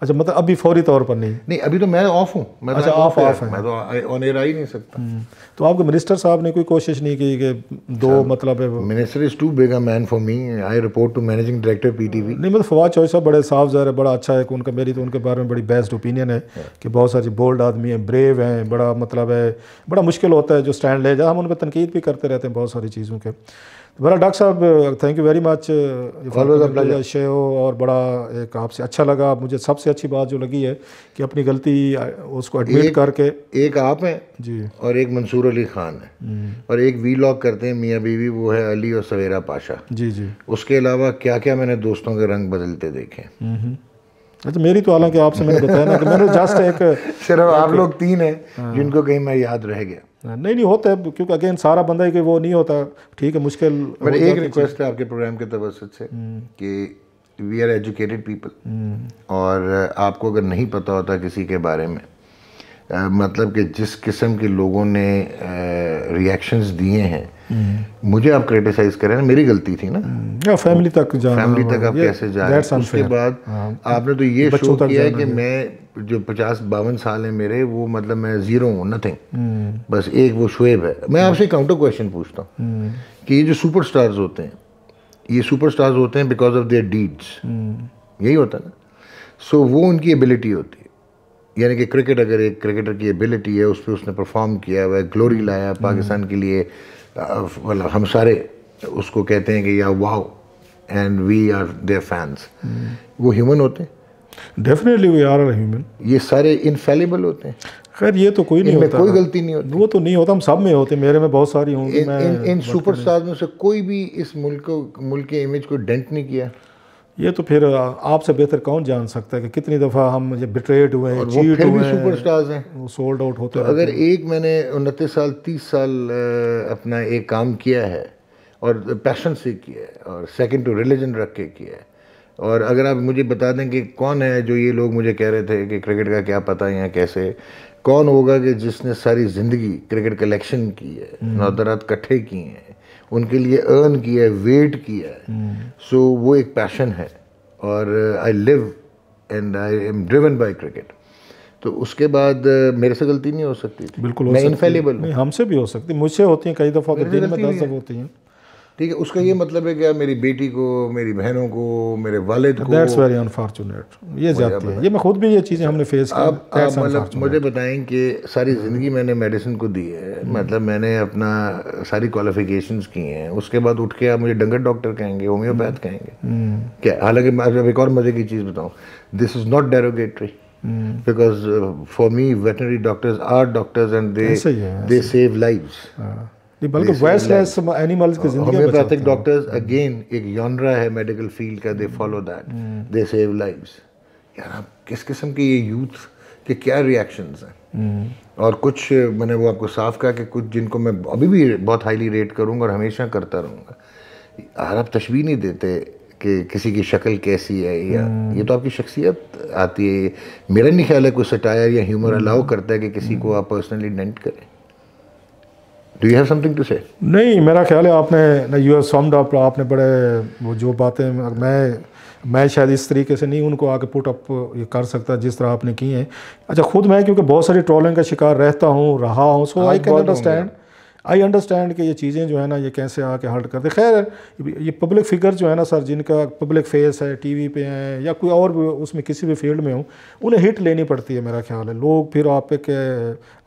अच्छा मतलब अभी फौरी तौर पर नहीं? नहीं अभी तो मैं ऑफ़ हूँ। मैं अच्छा, तो off- off off है। मैं तो ऑन एयर आ ही नहीं सकता। तो आपके मिनिस्टर साहब ने कोई कोशिश नहीं की कि दो मतलब है वो- minister is too big a man for me I report to managing director PTV नहीं मतलब फवाद चौधरी साहब बड़े साफ़ ज़ाहिर है बड़ा अच्छा है कि उनका मेरी तो उनके बारे में बड़ी बेस्ट ओपिनियन है कि बहुत सारी बोल्ड आदमी हैं ब्रेव हैं बड़ा मतलब है बड़ा मुश्किल होता है जो स्टैंड ले। जाए हम उन पर तनकीद भी करते रहते हैं बहुत सारी चीज़ों के। बड़ा डॉक्टर साहब थैंक यू वेरी मच शे हो और बड़ा एक आपसे अच्छा लगा। मुझे सबसे अच्छी बात जो लगी है कि अपनी गलती उसको एडमिट करके। एक आप हैं जी। और एक मंसूर अली खान है। और एक वीलॉग करते हैं मियाँ बीवी वो है अली और सवेरा पाशा। जी जी। उसके अलावा क्या क्या मैंने दोस्तों के रंग बदलते देखे हम्म। अच्छा मेरी तो हालाँकि आपसे मैंने बताया ना कि मैंने जस्ट एक [laughs] सिर्फ़ आप लोग तीन हैं। जिनको कहीं मैं याद रह गया। नहीं नहीं होता है क्योंकि अगेन सारा बंदा ही कि वो नहीं होता ठीक है मुश्किल हो एक रिक्वेस्ट है आपके प्रोग्राम के तवसत से कि वी आर एजुकेटेड पीपल और आपको अगर नहीं पता होता किसी के बारे में आ, मतलब कि जिस किस्म के लोगों ने रिएक्शंस दिए हैं मुझे आप क्रिटिसाइज करें ना मेरी गलती थी ना। या फैमिली तक जाना फैमिली तक आप कैसे जा रहे हैं? उसके बाद हाँ। आपने तो ये शो किया है कि मैं जो पचास बावन साल है मेरे वो मतलब मैं ज़ीरो हूँ नथिंग बस एक वो शुएब है। मैं आपसे काउंटर क्वेश्चन पूछता हूँ कि ये जो सुपर स्टार्स होते हैं ये सुपर स्टार्स होते हैं बिकॉज़ ऑफ़ देयर डीड्स यही होता है ना। सो वो उनकी एबिलिटी होती है। यानी कि क्रिकेट अगर एक क्रिकेटर की एबिलिटी है उस पर उसने परफॉर्म किया हुआ है ग्लोरी लाया पाकिस्तान के लिए मतलब हम सारे उसको कहते हैं कि या wow and we are their fans वो ह्यूमन होते हैं। डेफिनेटली वी आर ह्यूमन ये सारे इनफेलेबल होते हैं। खैर ये तो कोई नहीं होता कोई गलती नहीं होती। वो तो नहीं होता हम सब में होते मेरे में बहुत सारी होंगी इन मैं इन इन स्टार में। से कोई भी इस मुल्क मुल्क के इमेज को डेंट नहीं किया। ये तो फिर आपसे बेहतर कौन जान सकता है कि कितनी दफ़ा हम ये बिट्रेड हुए चीट हुए सुपरस्टार्स हैं। वो सोल्ड आउट होते तो अगर एक मैंने उनतीस साल तीस साल अपना एक काम किया है और पैशन से किया है और सेकंड टू रिलीजन रख के किया है और अगर आप मुझे बता दें कि कौन है जो ये लोग मुझे कह रहे थे कि क्रिकेट का क्या पता है या कैसे कौन होगा कि जिसने सारी ज़िंदगी क्रिकेट कलेक्शन की है नौदरात इकट्ठे किए हैं? उनके लिए अर्न किया है वेट किया है। सो so, वो एक पैशन है। और I live and I am driven by cricket तो उसके बाद मेरे से गलती नहीं हो सकती थी। बिल्कुल हो मैं इनफेलेबल हूँ। हमसे भी हो सकती मुझसे होती है कई दफ़ा तो दिन में दस। होती हैं। ठीक है उसका ये मतलब है क्या मेरी बेटी को मेरी बहनों को मेरे वालिद को दैट्स वेरी अनफॉर्चुनेट ये जाती है। ये मैं खुद भी ये चीज़ें हमने फेस की। आप आप मतलब मुझे बताएँ कि सारी ज़िंदगी मैंने मेडिसिन को दी है। मतलब मैंने अपना सारी क्वालिफिकेशंस की हैं। उसके बाद उठ के आप मुझे डंगर डॉक्टर कहेंगे होम्योपैथ कहेंगे। क्या? हालाँकि मैं अब एक और मज़े की चीज़ बताऊँ। This is not derogatory because for me veterinary doctors are doctors and they they save lives हाँ। नहीं बल्कि एनिमल्स की ज़िंदगी होम्योपैथिक डॉक्टर्स अगेन एक यॉनरा है मेडिकल फ़ील्ड का they follow that they save lives यार आप किस किस्म के ये यूथ के क्या रिएक्शंस हैं? और कुछ मैंने वो आपको साफ़ कहा कि कुछ जिनको मैं अभी भी बहुत हाईली रेट करूँगा और हमेशा करता रहूँगा। यार आप तशबी नहीं देते कि किसी की शक्ल कैसी है या ये तो आपकी शख्सियत आती है। मेरा नहीं ख्याल है कोई सटायर या ह्यूमर अलाउ करता है कि किसी को आप पर्सनली डेंट करें। Do you have something to say नहीं मेरा ख्याल है आपने यू हैव समड अप आपने बड़े वो जो बातें मैं मैं शायद इस तरीके से नहीं उनको आके पुट अप कर सकता जिस तरह आपने की हैं। अच्छा खुद मैं क्योंकि बहुत सारी ट्रॉलिंग का शिकार रहता हूँ रहा हूँ so I can understand I understand कि ये चीज़ें जो है ना ये कैसे आके हर्ट करते खैर ये पब्लिक फिगर जो है ना सर जिनका पब्लिक फेस है टीवी पे हैं या कोई और भी उसमें किसी भी फ़ील्ड में हो उन्हें हिट लेनी पड़ती है मेरा ख्याल है। लोग फिर आप पे के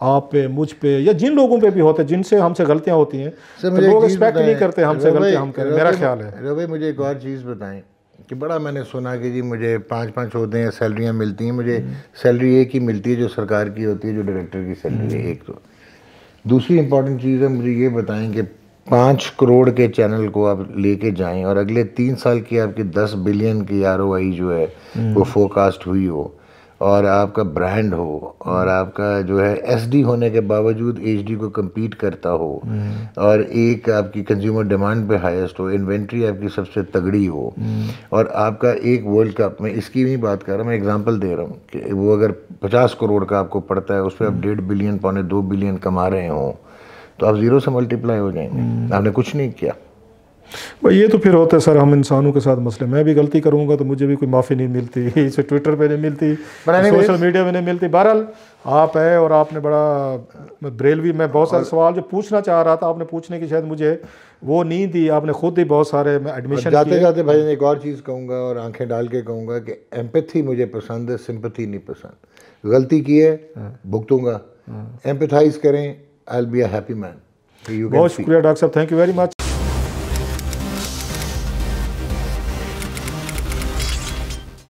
आप पे मुझ पे या जिन लोगों पे भी होते हैं जिनसे हमसे गलतियाँ होती हैं तो लोग एक्सपेक्ट नहीं करते हमसे गलतियाँ हम करें मेरा ख्याल है। रवि मुझे एक और चीज़ बताएँ कि बड़ा मैंने सुना कि जी मुझे पाँच पाँच होते हैं सैलरियाँ मिलती हैं मुझे सैलरी एक ही मिलती है जो सरकार की होती है जो डायरेक्टर की सैलरी है एक तो। दूसरी इंपॉर्टेंट चीज़ है मुझे ये बताएँ कि पाँच करोड़ के चैनल को आप लेके जाएँ और अगले तीन साल की आपकी दस बिलियन की आर जो है वो फोकास्ट हुई हो और आपका ब्रांड हो और आपका जो है एसडी होने के बावजूद एचडी को compete करता हो और एक आपकी कंज्यूमर डिमांड पे हाईएस्ट हो इन्वेंट्री आपकी सबसे तगड़ी हो और आपका एक वर्ल्ड कप में इसकी भी बात कर रहा हूँ मैं एग्जांपल दे रहा हूँ कि वो अगर पचास करोड़ का आपको पड़ता है उस पर आप डेढ़ बिलियन पौने दो बिलियन कमा रहे हों तो आप ज़ीरो से मल्टीप्लाई हो जाएँगे। आपने कुछ नहीं किया। भाई ये तो फिर होता है सर हम इंसानों के साथ मसले। मैं भी गलती करूँगा तो मुझे भी कोई माफ़ी नहीं मिलती। [laughs] इसे ट्विटर पे नहीं मिलती सोशल मीडिया में नहीं मिलती। बहरहाल आप है और आपने बड़ा ब्रेलवी मैं बहुत सारे सवाल जो पूछना चाह रहा था आपने पूछने की शायद मुझे वो नहीं दी। आपने खुद ही बहुत सारे एडमिशन जाते जाते भाई एक और चीज़ कहूँगा और आँखें डाल के कहूँगा कि एम्पैथी मुझे पसंद है सिंपैथी नहीं पसंद। गलती की है भुगतूँगा। एम्पैथाइज करें I be a happy man you बहुत शुक्रिया डॉक्टर साहब थैंक यू वेरी मच